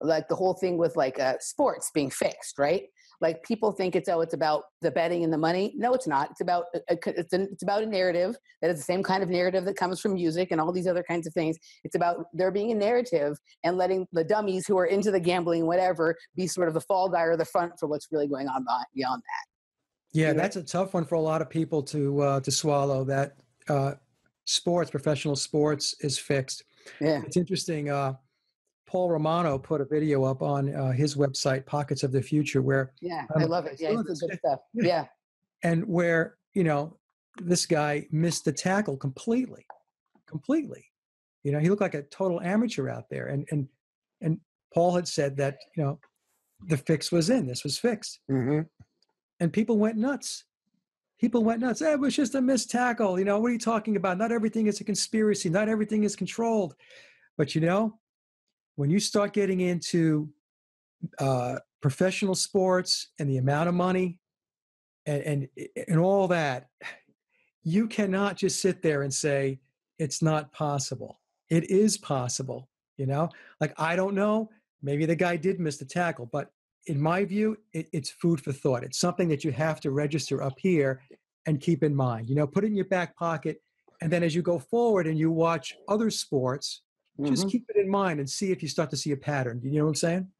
like the whole thing with like uh, sports being fixed, right? Like people think it's oh it's about the betting and the money. No, it's not. It's about a, a- it's, an, it's about a narrative that is the same kind of narrative that comes from music and all these other kinds of things. It's about there being a narrative and letting the dummies who are into the gambling whatever be sort of the fall guy or the front for what's really going on behind, beyond that. Yeah, that's a tough one for a lot of people to uh, to swallow. That uh, sports, professional sports, is fixed. Yeah. It's interesting. Uh, Paul Romano put a video up on uh, his website, Pockets of the Future, where Yeah, Um, I love it. Yeah, it's good stuff. Yeah. and where you know this guy missed the tackle completely, completely. You know, he looked like a total amateur out there, and and and Paul had said that you know the fix was in. This was fixed. hmm and people went nuts. People went nuts. "Eh, it was just a missed tackle. You know, what are you talking about? Not everything is a conspiracy. Not everything is controlled. But you know, when you start getting into uh, professional sports and the amount of money and, and and all that, you cannot just sit there and say it's not possible. It is possible. You know, like I don't know. Maybe the guy did miss the tackle, but in my view, it, it's food for thought. It's something that you have to register up here and keep in mind. You know, put it in your back pocket, and then as you go forward and you watch other sports, just Mhm. keep it in mind and see if you start to see a pattern. You know what I'm saying?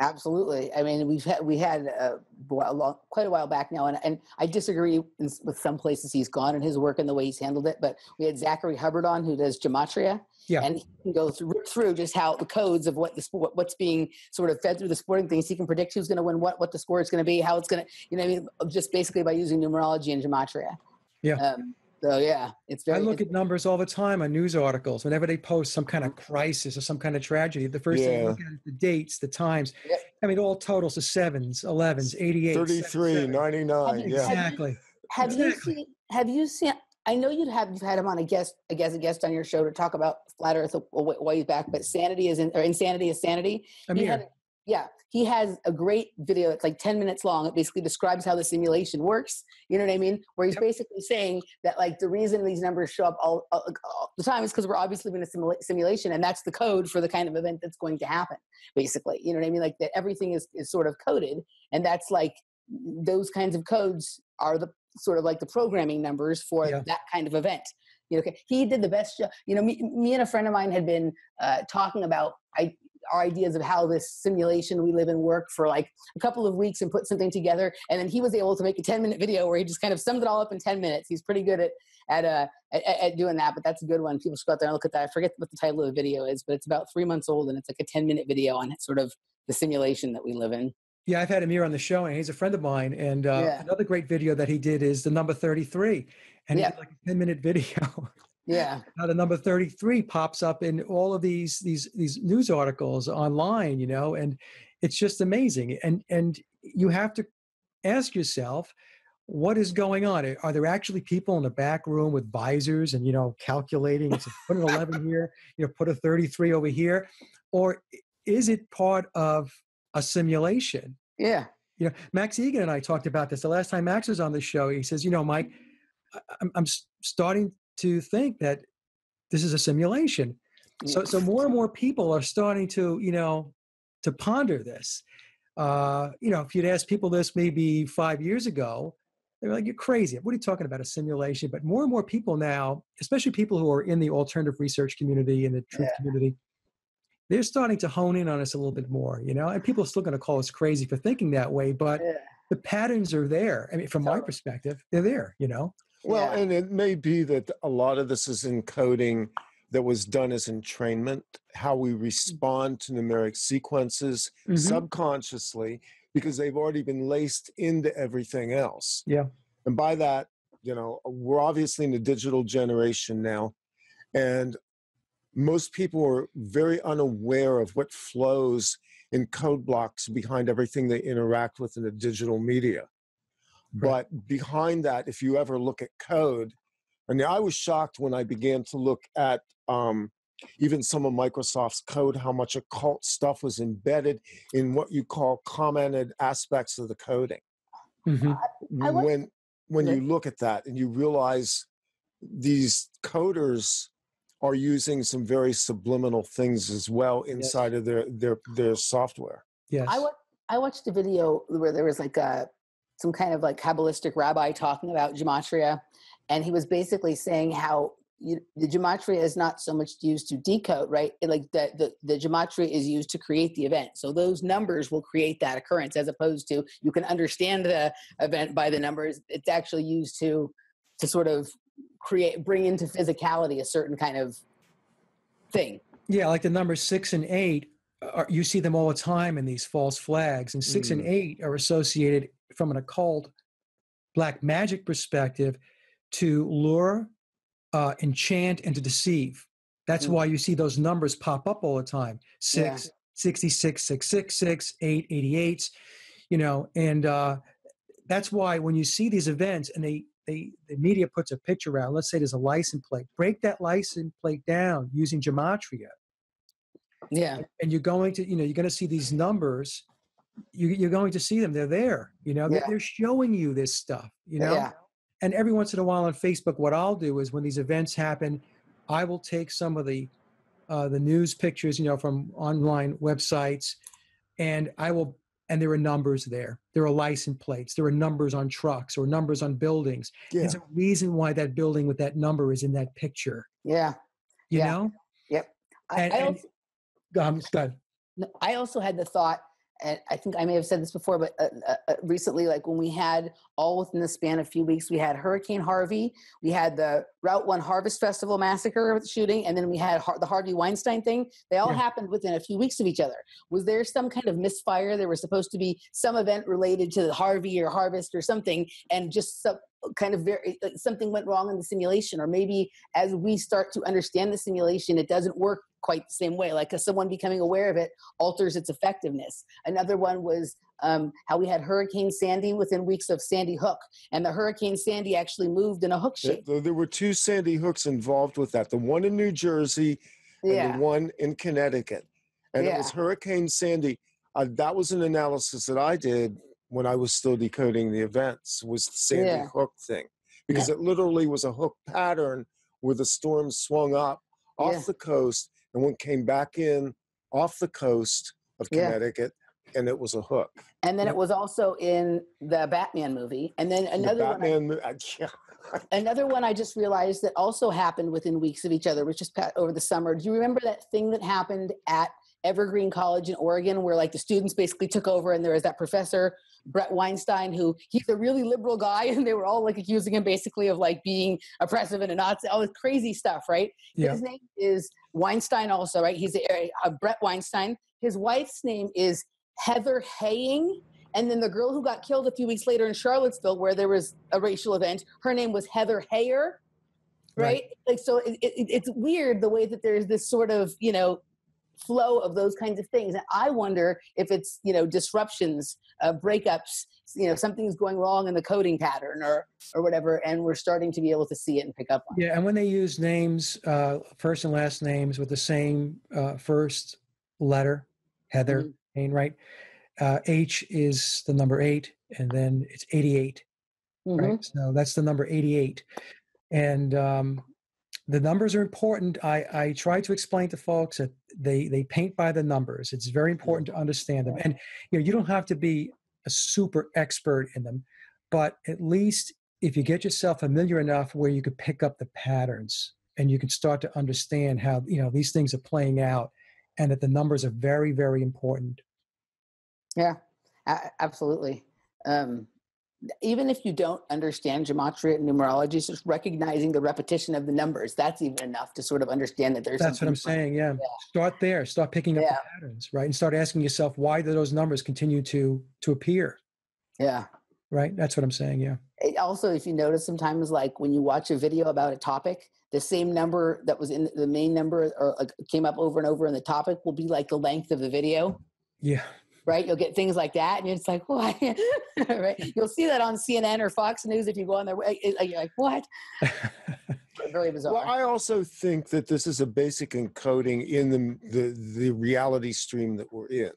Absolutely. I mean, we've had we had uh, a long, quite a while back now, and, and I disagree with some places he's gone in his work and the way he's handled it. But we had Zachary Hubbard on, who does gematria, Yeah. and he can go through, through just how the codes of what the sport, what's being sort of fed through the sporting things. He can predict who's going to win, what what the score is going to be, how it's going to, you know, I mean, just basically by using numerology and gematria. Yeah. Um, so yeah, it's very. I look at numbers all the time on news articles. Whenever they post some kind of mm-hmm. crisis or some kind of tragedy, the first thing I look at is the dates, the times. Yep. I mean, all totals are sevens, elevens, 88. 33, 77. 99. Have you- Yeah. have you- Exactly. Have you seen? Have you seen? I know you'd have you've had him on a guest, I guess a guest on your show to talk about flat Earth a, a wh- ways back, but sanity is in, or insanity is sanity. He Amir, had, yeah, he has a great video. It's like ten minutes long. It basically describes how the simulation works. You know what I mean? Where he's Yep. basically saying that like the reason these numbers show up all, all, all the time is because we're obviously in a simula- simulation, and that's the code for the kind of event that's going to happen. Basically, you know what I mean? Like that everything is is sort of coded, and that's like those kinds of codes are the sort of like the programming numbers for Yeah. that kind of event. You know, he did the best job. You know, me, me and a friend of mine had been uh, talking about I, our ideas of how this simulation we live in work for like a couple of weeks and put something together. And then he was able to make a 10 minute video where he just kind of summed it all up in 10 minutes. He's pretty good at, at, uh, at, at doing that, but that's a good one. People should go out there and look at that. I forget what the title of the video is, but it's about three months old and it's like a 10 minute video on sort of the simulation that we live in. yeah, I've had Amir on the show, and he's a friend of mine. And uh, Yeah. another great video that he did is the number 33. And Yeah. like a 10 minute video. Yeah. now the number 33 pops up in all of these these these news articles online you know and it's just amazing and and you have to ask yourself what is going on are there actually people in the back room with visors and you know calculating to put an 11 here you know put a 33 over here or is it part of a simulation Yeah. you know max igan and i talked about this the last time max was on the show he says you know mike i'm, I'm starting to think that this is a simulation. So so more and more people are starting to you know to ponder this. Uh you know if you'd asked people this maybe five years ago they're like you're crazy. What are you talking about a simulation? But more and more people now especially people who are in the alternative research community and the truth community they're starting to hone in on us a little bit more you know and people are still going to call us crazy for thinking that way but Yeah. the patterns are there. I mean from my perspective they're there you know Well, Yeah. and it may be that a lot of this is encoding that was done as entrainment, how we respond to numeric sequences Mhm. subconsciously, because they've already been laced into everything else. Yeah. And by that, you know, we're obviously in the digital generation now, and most people are very unaware of what flows in code blocks behind everything they interact with in the digital media. Right. But behind that, if you ever look at code, and I was shocked when I began to look at um, even some of Microsoft's code, how much occult stuff was embedded in what you call commented aspects of the coding. Mhm. I was- when when Yeah. you look at that and you realize these coders are using some very subliminal things as well inside of their their their software. yes I, wa- I watched a video where there was like a some kind of like kabbalistic rabbi talking about gematria, and he was basically saying how you, the gematria is not so much used to decode, right? It, like the, the the gematria is used to create the event. So those numbers will create that occurrence, as opposed to you can understand the event by the numbers. It's actually used to to sort of create bring into physicality a certain kind of thing. Yeah, like the numbers six and eight, are, you see them all the time in these false flags. And 6 and Mm. eight are associated from an occult black magic perspective to lure, uh, enchant, and to deceive. That's Mm. why you see those numbers pop up all the time Yeah. 66, 666, 8, 88s, you know, and uh, that's why when you see these events and they, they the media puts a picture out, let's say there's a license plate, break that license plate down using gematria Yeah, and you're going to you know you're going to see these numbers you, you're going to see them they're there you know they're, Yeah. they're showing you this stuff you know yeah, and every once in a while on facebook what i'll do is when these events happen i will take some of the uh, the news pictures you know from online websites and i will and there are numbers there there are license plates there are numbers on trucks or numbers on buildings Yeah. there's a reason why that building with that number is in that picture yeah. you Yeah. know I, And- I and- also, um, good. No, I also had the thought and I think I may have said this before, but uh, uh, uh, recently, like when we had all within the span of a few weeks, we had Hurricane Harvey, we had the Route One Harvest Festival massacre shooting, and then we had Har- the Harvey Weinstein thing. They all Yeah. happened within a few weeks of each other. Was there some kind of misfire? There was supposed to be some event related to the Harvey or Harvest or something, and just some kind of very like, something went wrong in the simulation, or maybe as we start to understand the simulation, it doesn't work quite the same way. Like someone becoming aware of it alters its effectiveness. Another one was um, how we had Hurricane Sandy within weeks of Sandy Hook, and the Hurricane Sandy actually moved in a hook shape. there were two Sandy Hooks involved with that. The one in New Jersey and Yeah, the one in Connecticut. And it was Hurricane Sandy. Uh, that was an analysis that I did when I was still decoding the events, was the Sandy Yeah. Hook thing. Because it literally was a hook pattern where the storm swung up off Yeah. the coast and one came back in off the coast of Yeah. Connecticut and it was a hook. and then it was also in the Batman movie, and then The another one. I- Batman, mo- uh, yeah. Another one I just realized that also happened within weeks of each other, which is over the summer. Do you remember that thing that happened at Evergreen College in Oregon, where like the students basically took over, and there was that professor Bret Weinstein, who he's a really liberal guy, and they were all like accusing him basically of like being oppressive and a Nazi, all this crazy stuff, right? Yeah. His name is Weinstein, also, right? He's a, a Bret Weinstein. His wife's name is Heather Heying. And then the girl who got killed a few weeks later in Charlottesville, where there was a racial event, her name was Heather Heyer, right? Right. Like, so it, it, it's weird the way that there's this sort of, you know, flow of those kinds of things. And I wonder if it's, you know, disruptions, uh, breakups, you know, something's going wrong in the coding pattern or, or whatever. And we're starting to be able to see it and pick up on it. Yeah, and when they use names, uh, first and last names with the same uh, first letter, Heather Mhm. Wainwright, uh, H is the number eight, and then it's 88, Mhm. right? So that's the number 88. And um, the numbers are important. I, I try to explain to folks that they, they paint by the numbers. It's very important to understand them. And you know, you don't have to be a super expert in them, but at least if you get yourself familiar enough where you could pick up the patterns and you can start to understand how you know these things are playing out and that the numbers are very very important Yeah, a- absolutely. Um, even if you don't understand gematria and numerology, just recognizing the repetition of the numbers, that's even enough to sort of understand that there's that's what i'm saying yeah. start there start picking up Yeah. the patterns right and start asking yourself why do those numbers continue to to appear Yeah. right that's what i'm saying yeah It also, if you notice, sometimes like when you watch a video about a topic, the same number that was in the main number or like, came up over and over in the topic will be like the length of the video. yeah Right, you'll get things like that, and it's like, what? right, you'll see that on CNN or Fox News if you go on their. way. You're like, what? Very bizarre. Well, I also think that this is a basic encoding in the, the the reality stream that we're in.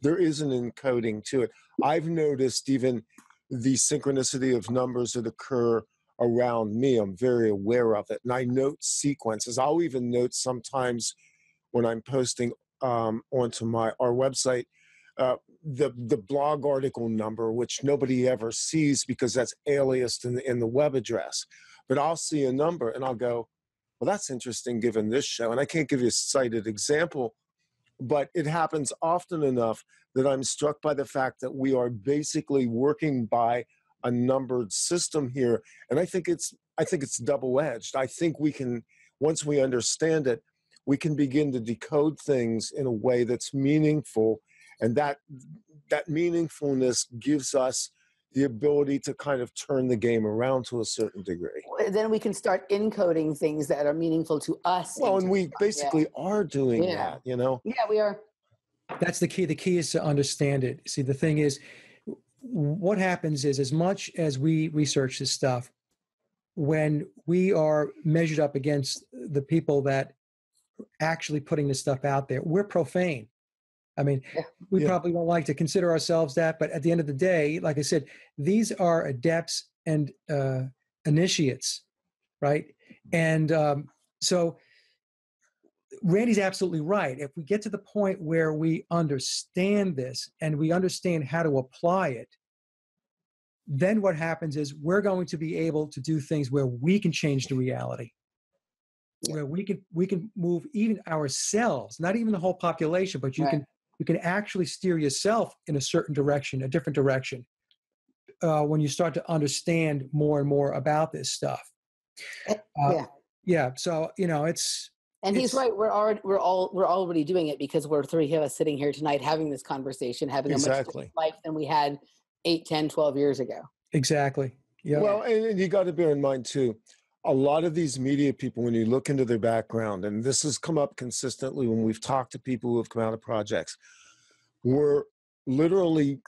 There is an encoding to it. I've noticed even the synchronicity of numbers that occur around me. I'm very aware of it, and I note sequences. I'll even note sometimes when I'm posting um, onto my our website uh, the the blog article number, which nobody ever sees because that's aliased in the, in the web address. But I'll see a number and I'll go, well, that's interesting given this show. And I can't give you a cited example, but it happens often enough that I'm struck by the fact that we are basically working by a numbered system here. And I think it's I think it's double edged. I think we can once we understand it, we can begin to decode things in a way that's meaningful. And that that meaningfulness gives us the ability to kind of turn the game around to a certain degree. then we can start encoding things that are meaningful to us. Well, and we the- yeah. basically are doing Yeah. that, you know. Yeah, we are. that's the key the key is to understand it see the thing is what happens is as much as we research this stuff when we are measured up against the people that are actually putting this stuff out there we're profane i mean Yeah. we Yeah. probably don't like to consider ourselves that but at the end of the day like i said these are adepts and uh, initiates right and um, so Randy's absolutely right. If we get to the point where we understand this and we understand how to apply it, then what happens is we're going to be able to do things where we can change the reality. Yeah. Where we can we can move even ourselves, not even the whole population, but you Right. can you can actually steer yourself in a certain direction, a different direction, uh, when you start to understand more and more about this stuff. Eh, Uh, yeah. Yeah. So you know, it's And he's right. We're already we're all we're already doing it because we're three of us sitting here tonight having this conversation, having a much different life than we had eight, 10, 12 years ago. exactly. Yeah. Well, and, and you got to bear in mind too, a lot of these media people, when you look into their background, and this has come up consistently when we've talked to people who have come out of projects, were literally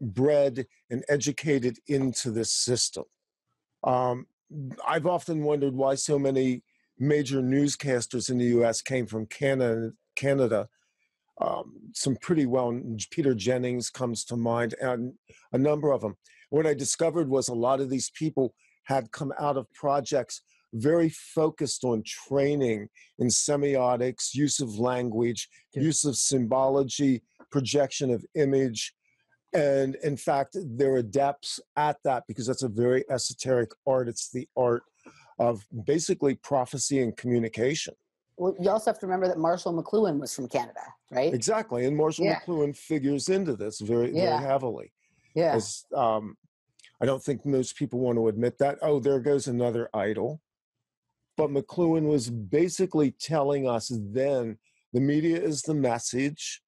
bred and educated into this system. Um, I've often wondered why so many major newscasters in the U.S. came from Canada. Canada. Um, some pretty well, Peter Jennings comes to mind, and a number of them what I discovered was a lot of these people had come out of projects very focused on training in semiotics, use of language, Yeah. use of symbology, projection of image. And in fact, they're adepts at that because that's a very esoteric art. It's the art of basically prophecy and communication. Well, you also have to remember that Marshall McLuhan was from Canada, right? Exactly. And Marshall Yeah. McLuhan figures into this very, Yeah. very heavily. Yeah. as um, I don't think most people want to admit that. Oh, there goes another idol. But McLuhan was basically telling us then the media is the message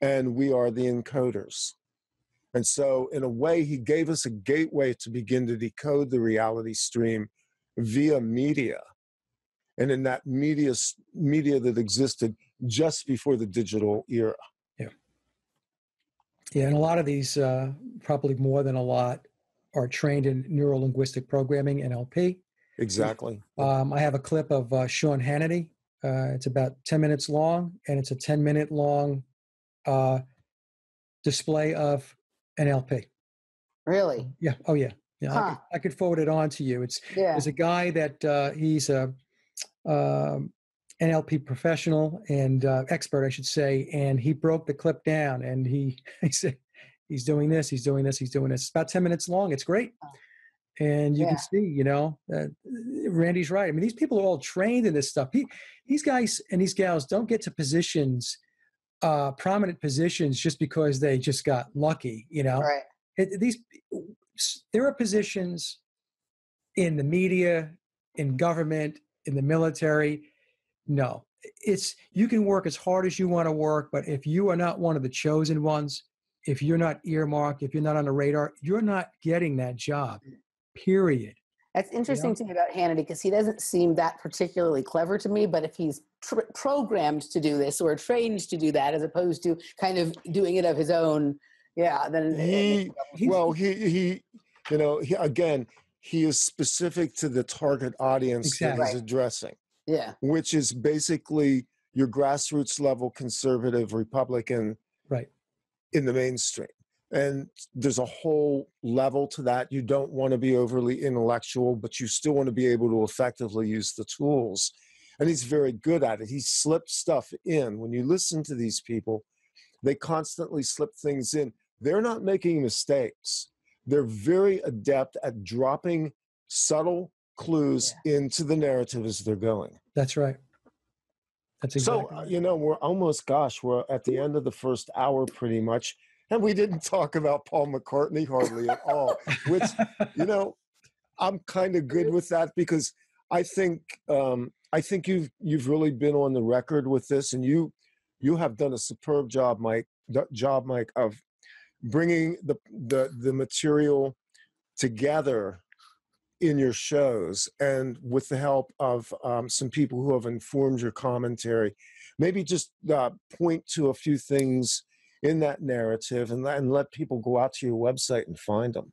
and we are the encoders. And so, in a way, he gave us a gateway to begin to decode the reality stream via media. And in that media, media that existed just before the digital era. Yeah. Yeah, and a lot of these, uh, probably more than a lot, are trained in neuro linguistic programming (NLP). Exactly. Um, I have a clip of uh, Sean Hannity. Uh, it's about 10 minutes long, and it's a 10 minute long uh, display of NLP. really? Yeah. Oh, yeah. Yeah. I, could, I could forward it on to you. It's Yeah. there's a guy that uh, he's a um, NLP professional and uh, expert, I should say, and he broke the clip down and he he said he's doing this, he's doing this, he's doing this. It's about ten minutes long. It's great, and you Yeah. can see, you know, uh, Randy's right. I mean, these people are all trained in this stuff. He, these guys and these gals don't get to positions, uh, prominent positions, just because they just got lucky. You know, Right. it, these there are positions in the media in government in the military no it's you can work as hard as you want to work but if you are not one of the chosen ones if you're not earmarked if you're not on the radar you're not getting that job period That's interesting to me about Hannity because he doesn't seem that particularly clever to me. But if he's tr- programmed to do this or trained to do that, as opposed to kind of doing it of his own, yeah, then it- it he well he he you know he again he is specific to the target audience that he's addressing yeah, which is basically your grassroots level conservative republican right in the mainstream and there's a whole level to that. You don't want to be overly intellectual but you still want to be able to effectively use the tools and he's very good at it. He slips stuff in. When you listen to these people they constantly slip things in. They're not making mistakes. They're very adept at dropping subtle clues into the narrative as they're going. That's right that's exactly so uh, you know we're almost gosh we're at the end of the first hour pretty much and we didn't talk about paul mccartney hardly at all which you know i'm kind of good with that because i think um i think you've you've really been on the record with this and you you have done a superb job mike job mike of bringing the the the material together in your shows and with the help of um, some people who have informed your commentary maybe just uh, point to a few things in that narrative and, and let people go out to your website and find them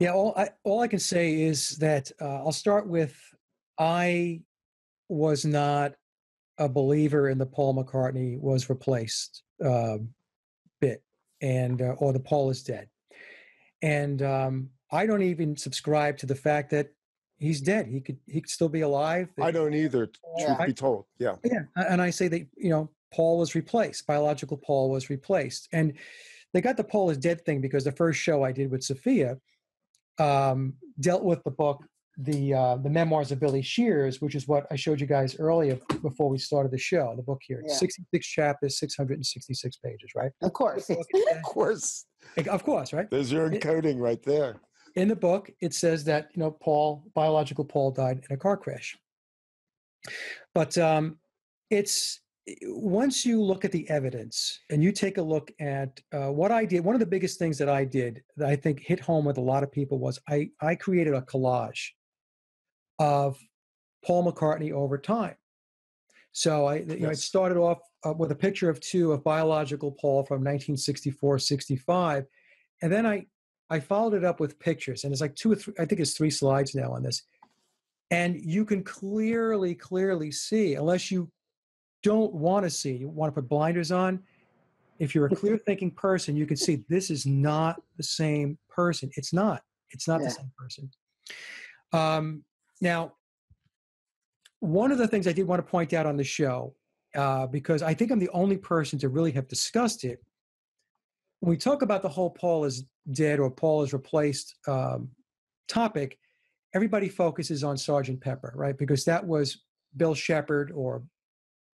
Yeah, all I all I can say is that uh, I'll start with I was not a believer in the Paul McCartney was replaced um, bit, and uh, or the Paul is dead, and um, I don't even subscribe to the fact that he's dead. He could he could still be alive. i don't either t- truth Yeah. be told yeah Yeah, and I say that you know Paul was replaced, biological Paul was replaced, and they got the Paul is dead thing because the first show I did with Sophia um, dealt with the book the uh, the memoirs of Billy Shears, which is what I showed you guys earlier before we started the show. The book here, Yeah. 66 chapters, 666 pages, right? Of course. The book, it Of course. says- of course, right? There's your encoding right there. In the book it says that you know paul biological paul died in a car crash. But um it's once you look at the evidence and you take a look at uh, what i did one of the biggest things that i did that i think hit home with a lot of people was i i created a collage of paul mccartney over time. So i you know it started off uh, with a picture of two of biological paul from 1964 65 and then i I followed it up with pictures, and it's like two or three, I think it's three slides now on this. And you can clearly, clearly see, unless you don't want to see, you want to put blinders on. If you're a clear thinking person, you can see this is not the same person. It's not. It's not Yeah. the same person. Um, now, one of the things I did want to point out on the show, uh, because I think I'm the only person to really have discussed it. When we talk about the whole Paul is dead or Paul is replaced um, topic, everybody focuses on Sergeant Pepper, right? Because that was Bill Shepard or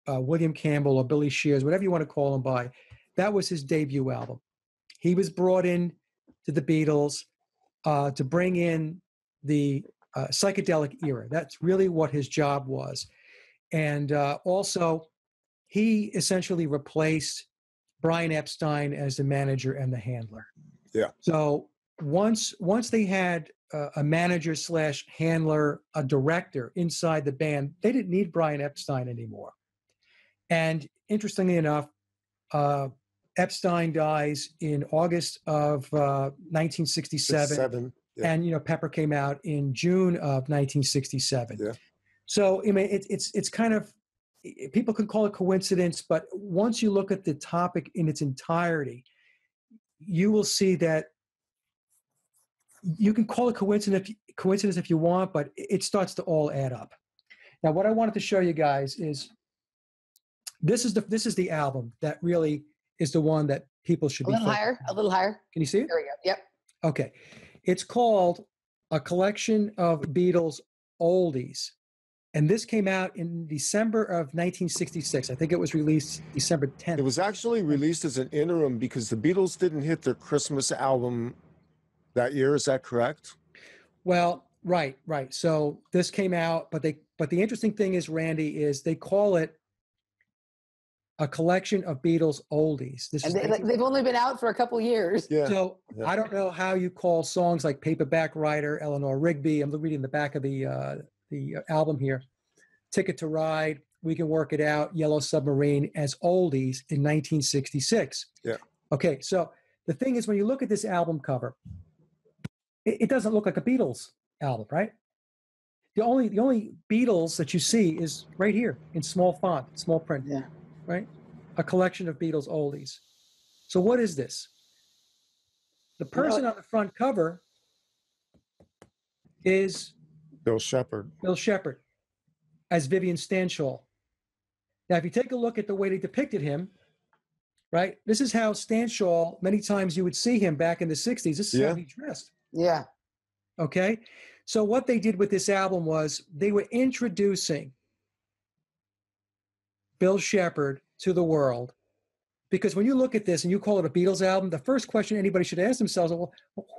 uh, William Campbell or Billy Shears, whatever you want to call him by. That was his debut album. He was brought in to the Beatles uh, to bring in the uh, psychedelic era. That's really what his job was. And uh, also, he essentially replaced Brian Epstein as the manager and the handler. Yeah. So once once they had uh, a manager slash handler, a director inside the band, they didn't need Brian Epstein anymore. And interestingly enough, uh, Epstein dies in August of uh, 1967 Seven. Yeah. and you know Pepper came out in June of 1967. Yeah. So I mean, it, it's it's kind of people can call it coincidence, but once you look at the topic in its entirety, you will see that you can call it coincidence if, coincidence if you want, but it starts to all add up. Now, what I wanted to show you guys is this is the this is the album that really is the one that people should A be. little higher, a little higher. Can you see it? There we go. Yep. Okay. It's called A Collection of Beatles Oldies. And this came out in December of 1966. I think it was released December 10th. It was actually released as an interim because the Beatles didn't hit their Christmas album that year. Is that correct? well, right, right. So this came out, but they but the interesting thing is, Randy, is they call it a collection of Beatles oldies. This And they, 19 they've only been out for a couple years. Yeah. So yeah. I don't know how you call songs like Paperback Writer, Eleanor Rigby. I'm reading the back of the uh, the uh, album here. Ticket to Ride, We Can Work It Out, Yellow Submarine as oldies in 1966. Yeah. Okay, so the thing is, when you look at this album cover, it, it doesn't look like a Beatles album, right? The only the only Beatles that you see is right here in small font, small print Yeah. right? A collection of Beatles oldies. So what is this? The Well- person on the front cover is Bill Shepard. Bill Shepard as Vivian Stanshall. Now, if you take a look at the way they depicted him, right? This is how Stanshall, many times you would see him back in the 60s. This is Yeah. how he dressed. Yeah. Okay. So what they did with this album was they were introducing Bill Shepard to the world. Because when you look at this and you call it a Beatles album, the first question anybody should ask themselves, well,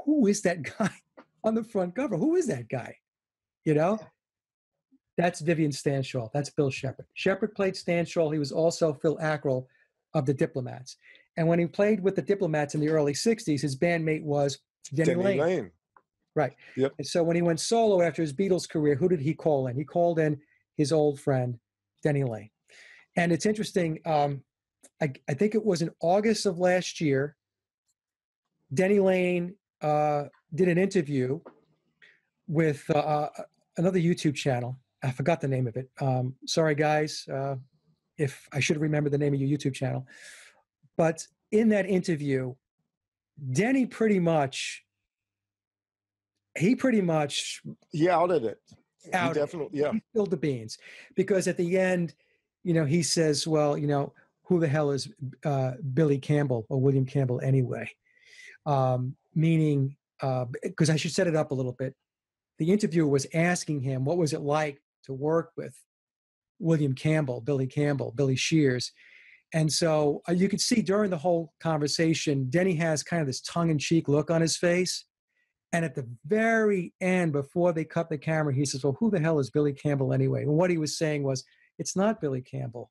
who is that guy on the front cover? Who is that guy? You know? That's Vivian Stanshall. That's Bill Shepard. Shepard played Stanshall. He was also Phil Ackrell of the Diplomats. And when he played with the Diplomats in the early 60s, his bandmate was Denny, Denny Laine. Laine. And so when he went solo after his Beatles career, who did he call in? He called in his old friend, Denny Laine. And it's interesting. Um, I, I think it was in August of last year. Denny Laine uh, did an interview with uh, uh, another YouTube channel. I forgot the name of it. Um, sorry, guys, uh, if I should remember the name of your YouTube channel. But in that interview, Denny pretty much he pretty much He outed it. He Outed it. definitely, yeah. he spilled the beans because at the end, you know, he says, "Well, you know, who the hell is uh, Billy Campbell or William Campbell anyway?" Um, meaning, because I should set it up a little bit. The interviewer was asking him what was it like to work with William Campbell, Billy Campbell, Billy Shears. And so uh, you could see during the whole conversation, Denny has kind of this tongue in cheek look on his face. And at the very end, before they cut the camera, he says, Well, who the hell is Billy Campbell anyway? And what he was saying was, It's not Billy Campbell.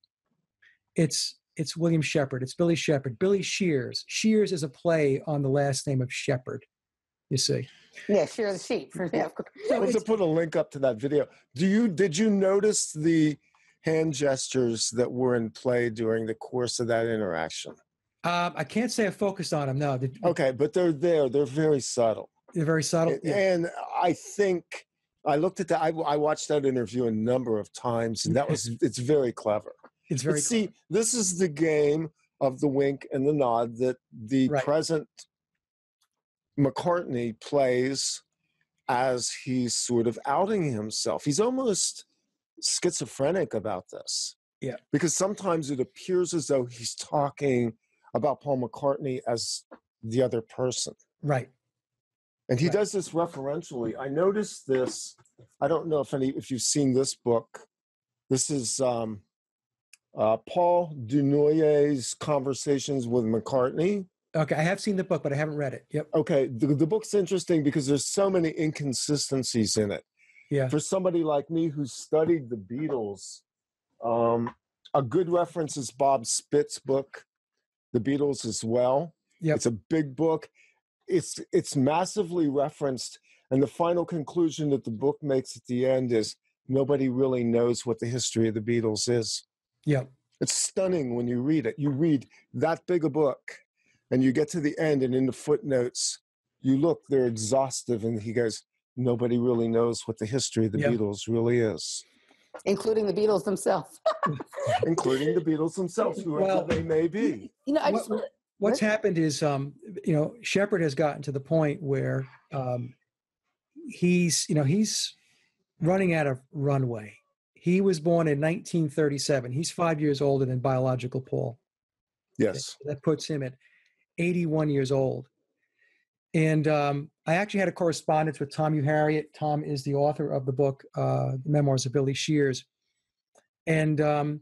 It's it's William Shepard. It's Billy Shepard. Billy Shears. Shears is a play on the last name of Shepard. You see. Yeah, share the sheep. Yeah, of course. I want to put a link up to that video. Do you did you notice the hand gestures that were in play during the course of that interaction? Um, I can't say I focused on them. No, Did- Okay, but they're there. They're very subtle. they're very subtle. Yeah. And I think I looked at that. I, I watched that interview a number of times, and that was it's very clever. It's But very see, this is the game of the wink and the nod that the Right. present McCartney plays as he's sort of outing himself. He's almost schizophrenic about this. Yeah. Because sometimes it appears as though he's talking about Paul McCartney as the other person. right. And he Right. does this referentially. I noticed this. I don't know if any if you've seen this book. This is um, uh, Paul Du Noyer's conversations with McCartney. Okay, I have seen the book, but I haven't read it. Yep. Okay, the, the book's interesting because there's so many inconsistencies in it. Yeah. For somebody like me who studied the Beatles, um, a good reference is Bob Spitz's book, The Beatles as well. Yep. It's a big book. It's it's massively referenced, and the final conclusion that the book makes at the end is nobody really knows what the history of the Beatles is. Yep. It's stunning when you read it. You read that big a book, and you get to the end, and in the footnotes, you look, they're exhaustive, and he goes, Nobody really knows what the history of the Yeah. Beatles really is, including the Beatles themselves. including the Beatles themselves, whoever Well- they may be. You know, I What- just wanna- What's happened is, um, you know, Shepard has gotten to the point where um, he's, you know, he's running out of runway. He was born in 1937. He's five years older than biological Paul. Yes. That puts him at 81 years old. And um, I actually had a correspondence with Tom Uharriet. Tom is the author of the book, uh, The Memoirs of Billy Shears. And um,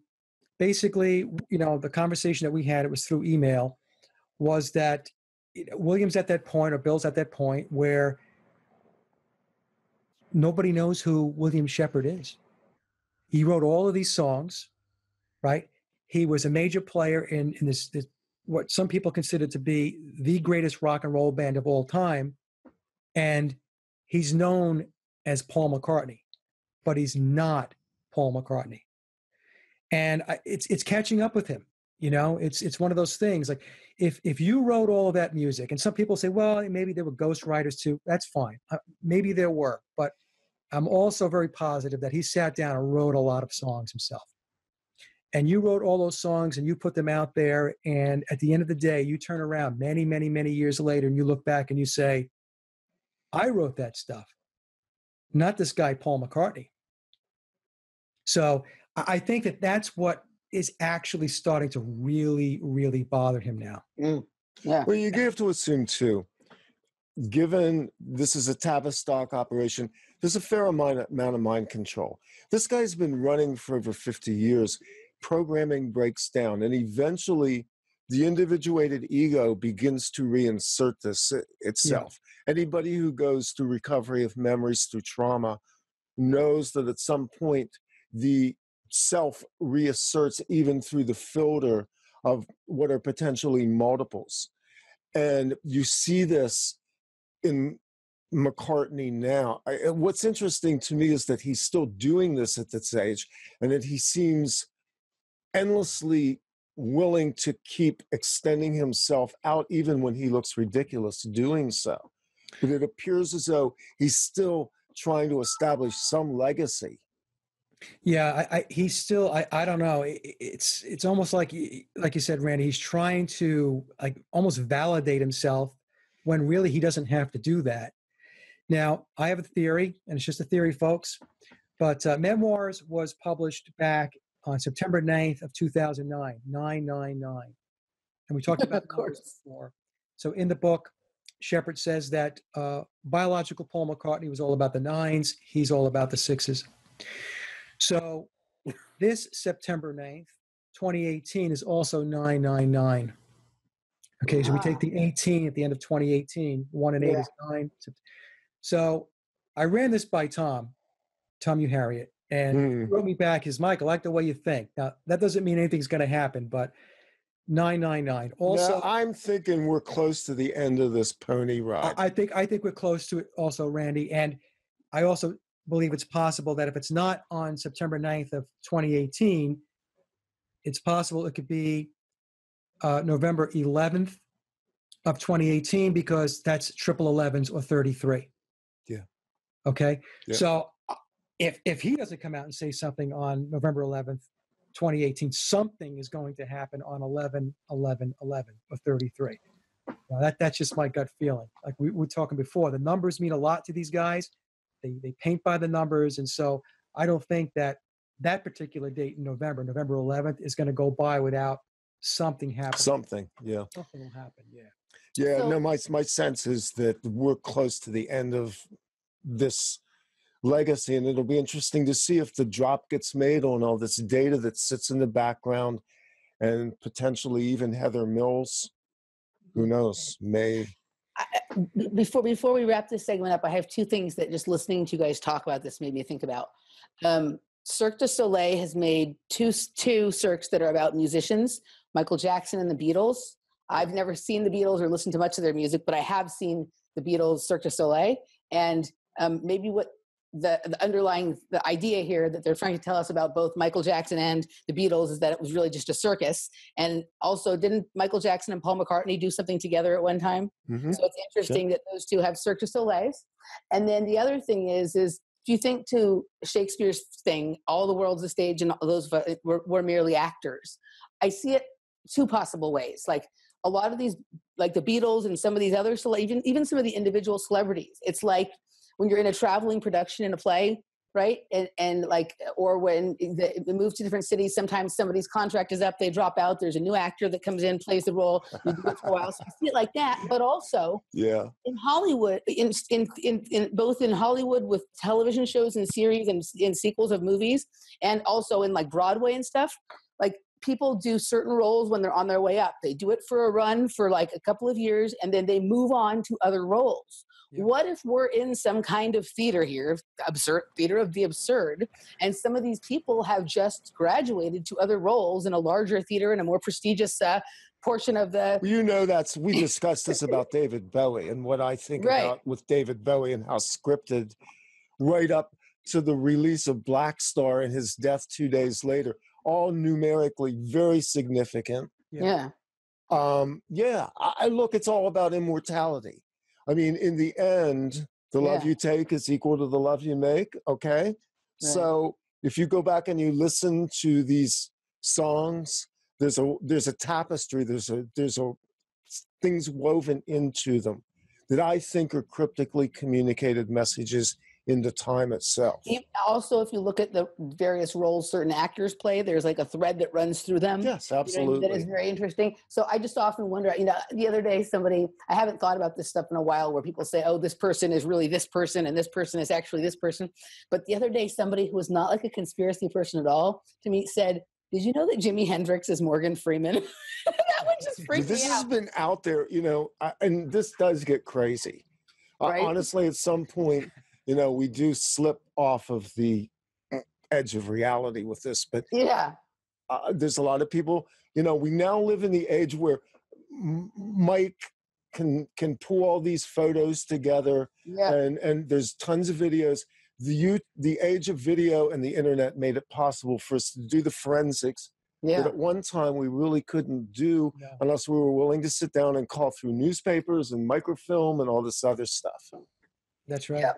basically, you know, the conversation that we had, it was through email, was that William's at that point, or Bill's at that point, where nobody knows who William Shepard is. He wrote all of these songs, right? He was a major player in, in this, this what some people consider to be the greatest rock and roll band of all time. And he's known as Paul McCartney, but he's not Paul McCartney. And I, it's it's catching up with him. You know, it's it's one of those things. Like if if you wrote all of that music, and some people say, well, maybe there were ghost writers too. That's fine. Uh, maybe there were, but I'm also very positive that he sat down and wrote a lot of songs himself and you wrote all those songs and you put them out there and at the end of the day you turn around many many many years later and you look back and you say i wrote that stuff not this guy paul mccartney so i I think that that's what is actually starting to really really bother him now mm, yeah. Well, you have to assume too, given this is a Tavistock operation, there's a fair amount, amount of mind control. This guy's been running for over 50 years. Programming breaks down, and eventually, the individuated ego begins to reinsert this uh, i- itself. Anybody who goes through recovery of memories through trauma knows that at some point the self reasserts even through the filter of what are potentially multiples. And you see this in McCartney now. I, what's interesting to me is that he's still doing this at this age and that he seems endlessly willing to keep extending himself out even when he looks ridiculous doing so. But it appears as though he's still trying to establish some legacy. Yeah, I, I, he's still. I, I don't know. It, it's it's almost like like you said, Randy. He's trying to like almost validate himself when really he doesn't have to do that. Now, I have a theory, and it's just a theory, folks. But uh, Memoirs was published back on September 9th of 2009, 999. And we talked about Of course. before. So in the book, Shepard says that uh, biological Paul McCartney was all about the nines. He's all about the sixes. So this September 9th, 2018 is also 999. Okay, so we take the 18 at the end of 2018. One and eight Yeah. is nine. So I ran this by Tom, Tom Uharriet, and he wrote me back is Mike, I like the way you think. Now that doesn't mean anything's going to happen, but 999. Also, Now, I'm thinking we're close to the end of this pony ride. I I think I think we're close to it also, Randy. And I also believe it's possible that if it's not on September 9th of 2018, it's possible it could be uh, November 11th of 2018 because that's triple 11s or 33. Yeah. Okay. Yeah. So if if he doesn't come out and say something on November 11th, 2018, something is going to happen on 11, 11, 11 or 33. Now that that's just my gut feeling. Like we were talking before, the numbers mean a lot to these guys. They they paint by the numbers, and so I don't think that that particular date in November, November 11th, is going to go by without something happening. Something, yeah. Something will happen. Yeah. Yeah, So- no, my my sense is that we're close to the end of this legacy, and it'll be interesting to see if the drop gets made on all this data that sits in the background, and potentially even Heather Mills. Who knows? May before before we wrap this segment up, I have two things that just listening to you guys talk about this made me think about. Um, Cirque du Soleil has made two two cirques that are about musicians, Michael Jackson and the Beatles. I've never seen the Beatles or listened to much of their music, but I have seen the Beatles Cirque du Soleil, and um, maybe what the, the underlying the idea here that they're trying to tell us about both Michael Jackson and the Beatles is that it was really just a circus. And also, didn't Michael Jackson and Paul McCartney do something together at one time? Mhm. So it's interesting that those two have Cirque du Soleils. And then the other thing is, is do you think to Shakespeare's thing, all the world's a stage and all those were, were merely actors? I see it two possible ways. Like a lot of these, like the Beatles and some of these other, even even some of the individual celebrities. It's like when you're in a traveling production in a play, right? And and like, or when they move to different cities, sometimes somebody's contract is up, they drop out. There's a new actor that comes in, plays the role. You do it for a while, so I see it like that. But also, Yeah, in Hollywood, in, in, in, in both in Hollywood with television shows and series and, and sequels of movies, and also in like Broadway and stuff, like people do certain roles when they're on their way up. They do it for a run for like a couple of years, and then they move on to other roles. Yeah. What if we're in some kind of theater here, absurd theater of the absurd, and some of these people have just graduated to other roles in a larger theater and a more prestigious uh, portion of the you know that's we discussed this about David Bowie and what I think Right. about with David Bowie and how scripted, right up to the release of Blackstar and his death two days later, all numerically very significant. Yeah. yeah. um yeah I, I look it's all about immortality i mean in the end the love you take is equal to the love you make okay? So if you go back and you listen to these songs there's a there's a tapestry there's a there's a things woven into them that i think are cryptically communicated messages into time itself Also, if you look at the various roles certain actors play, there's like a thread that runs through them. yes you know, absolutely That is very interesting. So I just often wonder, you know, the other day somebody, I haven't thought about this stuff in a while where people say, oh, this person is really this person and this person is actually this person. But the other day, somebody who was not like a conspiracy person at all to me said, did you know that Jimi Hendrix is Morgan Freeman? that one just freaked this me has been out there, you know, I, and this does get crazy. Right. honestly, at some point, you know, we do slip off of the edge of reality with this, but Yeah. uh, there's a lot of people, you know, we now live in the age where Mike can can pull all these photos together Yeah. and and there's tons of videos the you the age of video and the internet made it possible for us to do the forensics that at one time we really couldn't do No. unless we were willing to sit down and call through newspapers and microfilm and all this other stuff. That's right. Yeah.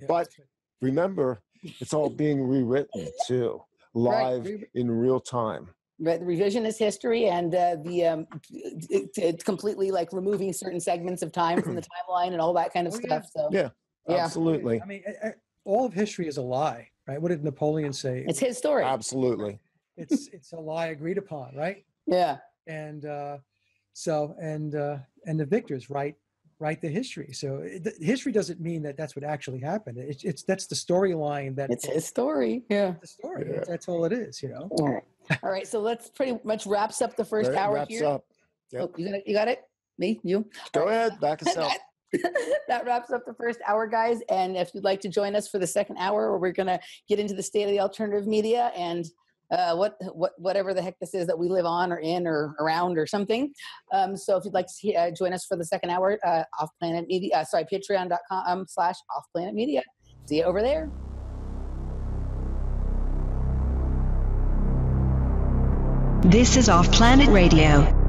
Yeah, But- right. Remember, it's all being rewritten too, live Re- in real time. Right, the revisionist history and uh, the um, it, it completely like removing certain segments of time from the timeline and all that kind of Oh, yeah. stuff. So Yeah, Yeah. Absolutely. I mean, I- I- all of history is a lie, right? What did Napoleon say? it's his story. Absolutely. It's it's a lie agreed upon, right? Yeah, And uh, so and uh, and the victors write write the history. So it, the history doesn't mean that that's what actually happened. It's, it's that's the storyline that It's his story. Yeah. the story. Yeah. That's all it is, you know. All right. All right. So let's pretty much wraps up the first That hour wraps here. up. Yep. Oh, you got it? You got it? Me? You? Go All right. ahead, back us up. that wraps up the first hour, guys. And if you'd like to join us for the second hour, where we're going to get into the state of the alternative media and uh, what what whatever the heck this is that we live on or in or around or something. Um, so if you'd like to uh, join us for the second hour, uh, off planet media, uh, sorry, patreon.com um, slash off planet media. See you over there. This is Off Planet Radio.